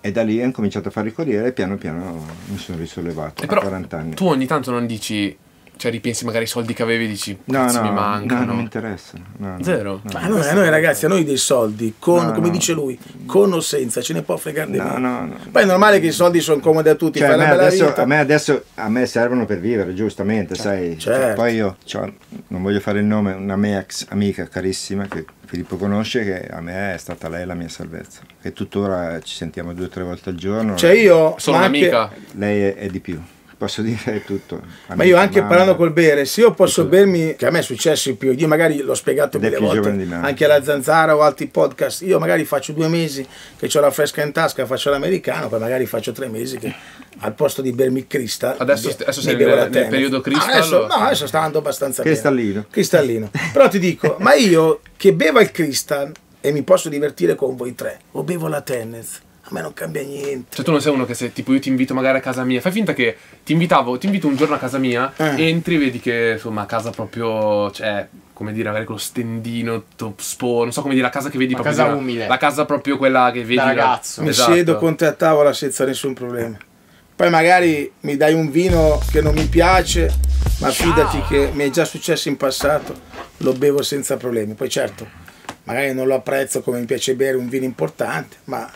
S5: e da lì ho cominciato a fare il corriere e piano piano mi sono risollevato
S3: Eh,
S5: a
S3: però
S5: 40 anni.
S3: tu ogni tanto non dici, cioè ripensi magari ai soldi che avevi e dici,
S5: No,
S3: cazzo
S5: no,
S3: mi
S5: no,
S3: mancano.
S5: non mi interessa. no, no,
S3: Zero?
S5: no.
S4: Ma noi, a noi, ragazzi, a noi dei soldi, con,
S5: No,
S4: come
S5: no.
S4: dice lui, con o senza, ce ne può fregare di
S5: No, no, no.
S4: Poi è normale che i soldi sono comodi a tutti,
S5: Cioè, a,
S4: fai
S5: me adesso,
S4: vita.
S5: a me adesso a me servono per vivere, giustamente, sai. Cioè,
S4: certo.
S5: poi io c'ho- non voglio fare il nome, una mia ex amica carissima che Filippo conosce, che a me è stata lei la mia salvezza. E tuttora ci sentiamo due o tre volte al giorno.
S4: Cioè io, anche-
S3: un'amica?
S5: Lei è, è di più. Posso dire tutto.
S4: Ma io anche
S5: Mamma.
S4: parlando col bere, se io posso bermi, che a me è successo più, io magari l'ho spiegato mille
S5: più
S4: volte, anche alla zanzara o altri podcast, io magari faccio due mesi che ho la fresca in tasca, faccio l'americano, poi magari faccio tre mesi che al posto di bermi il Crystal,
S3: Adesso-
S4: mi-
S3: adesso
S4: mi
S3: sei nel- nel periodo Crystal
S4: No, adesso, no, adesso sta andando abbastanza bene.
S5: Cristallino.
S4: Cristallino. Però ti dico, ma io che bevo il Crystal e mi posso divertire con voi tre, o bevo la Tennessee, a me non cambia niente.
S3: Cioè tu non sei uno che se tipo io ti invito magari a casa mia, fai finta che ti invitavo, ti invito un giorno a casa mia,
S4: Eh.
S3: entri e vedi che insomma a casa proprio, cioè, come dire, magari con lo stendino, top spo, non so come dire, la casa che vedi
S6: Una
S3: proprio.
S6: casa
S3: di-
S6: umile.
S3: La casa proprio quella che vedi.
S6: Da ragazzo.
S4: Mi
S3: Esatto.
S4: siedo con te a tavola senza nessun problema. Poi magari mi dai un vino che non mi piace, ma fidati che mi è già successo in passato, lo bevo senza problemi. Poi certo, magari non lo apprezzo come mi piace bere un vino importante, ma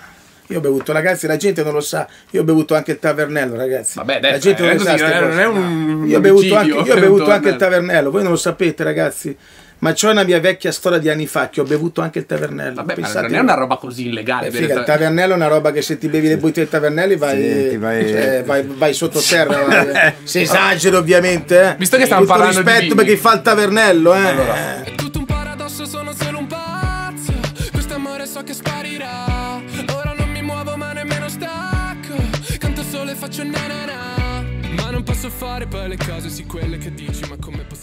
S4: io ho bevuto, ragazzi, la gente non lo sa, io ho bevuto anche il tavernello, ragazzi.
S3: Vabbè, dai,
S4: la gente
S3: eh,
S4: non lo
S3: così, non è-
S4: cose.
S3: non è un
S4: io ho bevuto anche, io ho bevuto anche il
S3: tavernello.
S4: tavernello, voi non lo sapete, ragazzi. Ma c'è una mia vecchia storia di anni fa che ho bevuto anche il tavernello.
S3: Vabbè, ma
S4: Pensate
S3: non è una roba così illegale.
S4: eh, figa, il
S3: ta-
S4: tavernello è una roba che se ti bevi le bottiglie di tavernelli vai,
S5: Sì, vai-
S4: cioè, vai, vai sottoterra. vai. Se esagero ovviamente. Eh.
S3: Visto che stiamo
S4: Tutto
S3: parlando di
S4: rispetto
S3: vini.
S4: per chi fa il tavernello. Eh.
S2: È na na na. Ma non posso fare poi le cose sì quelle che dici, ma come se...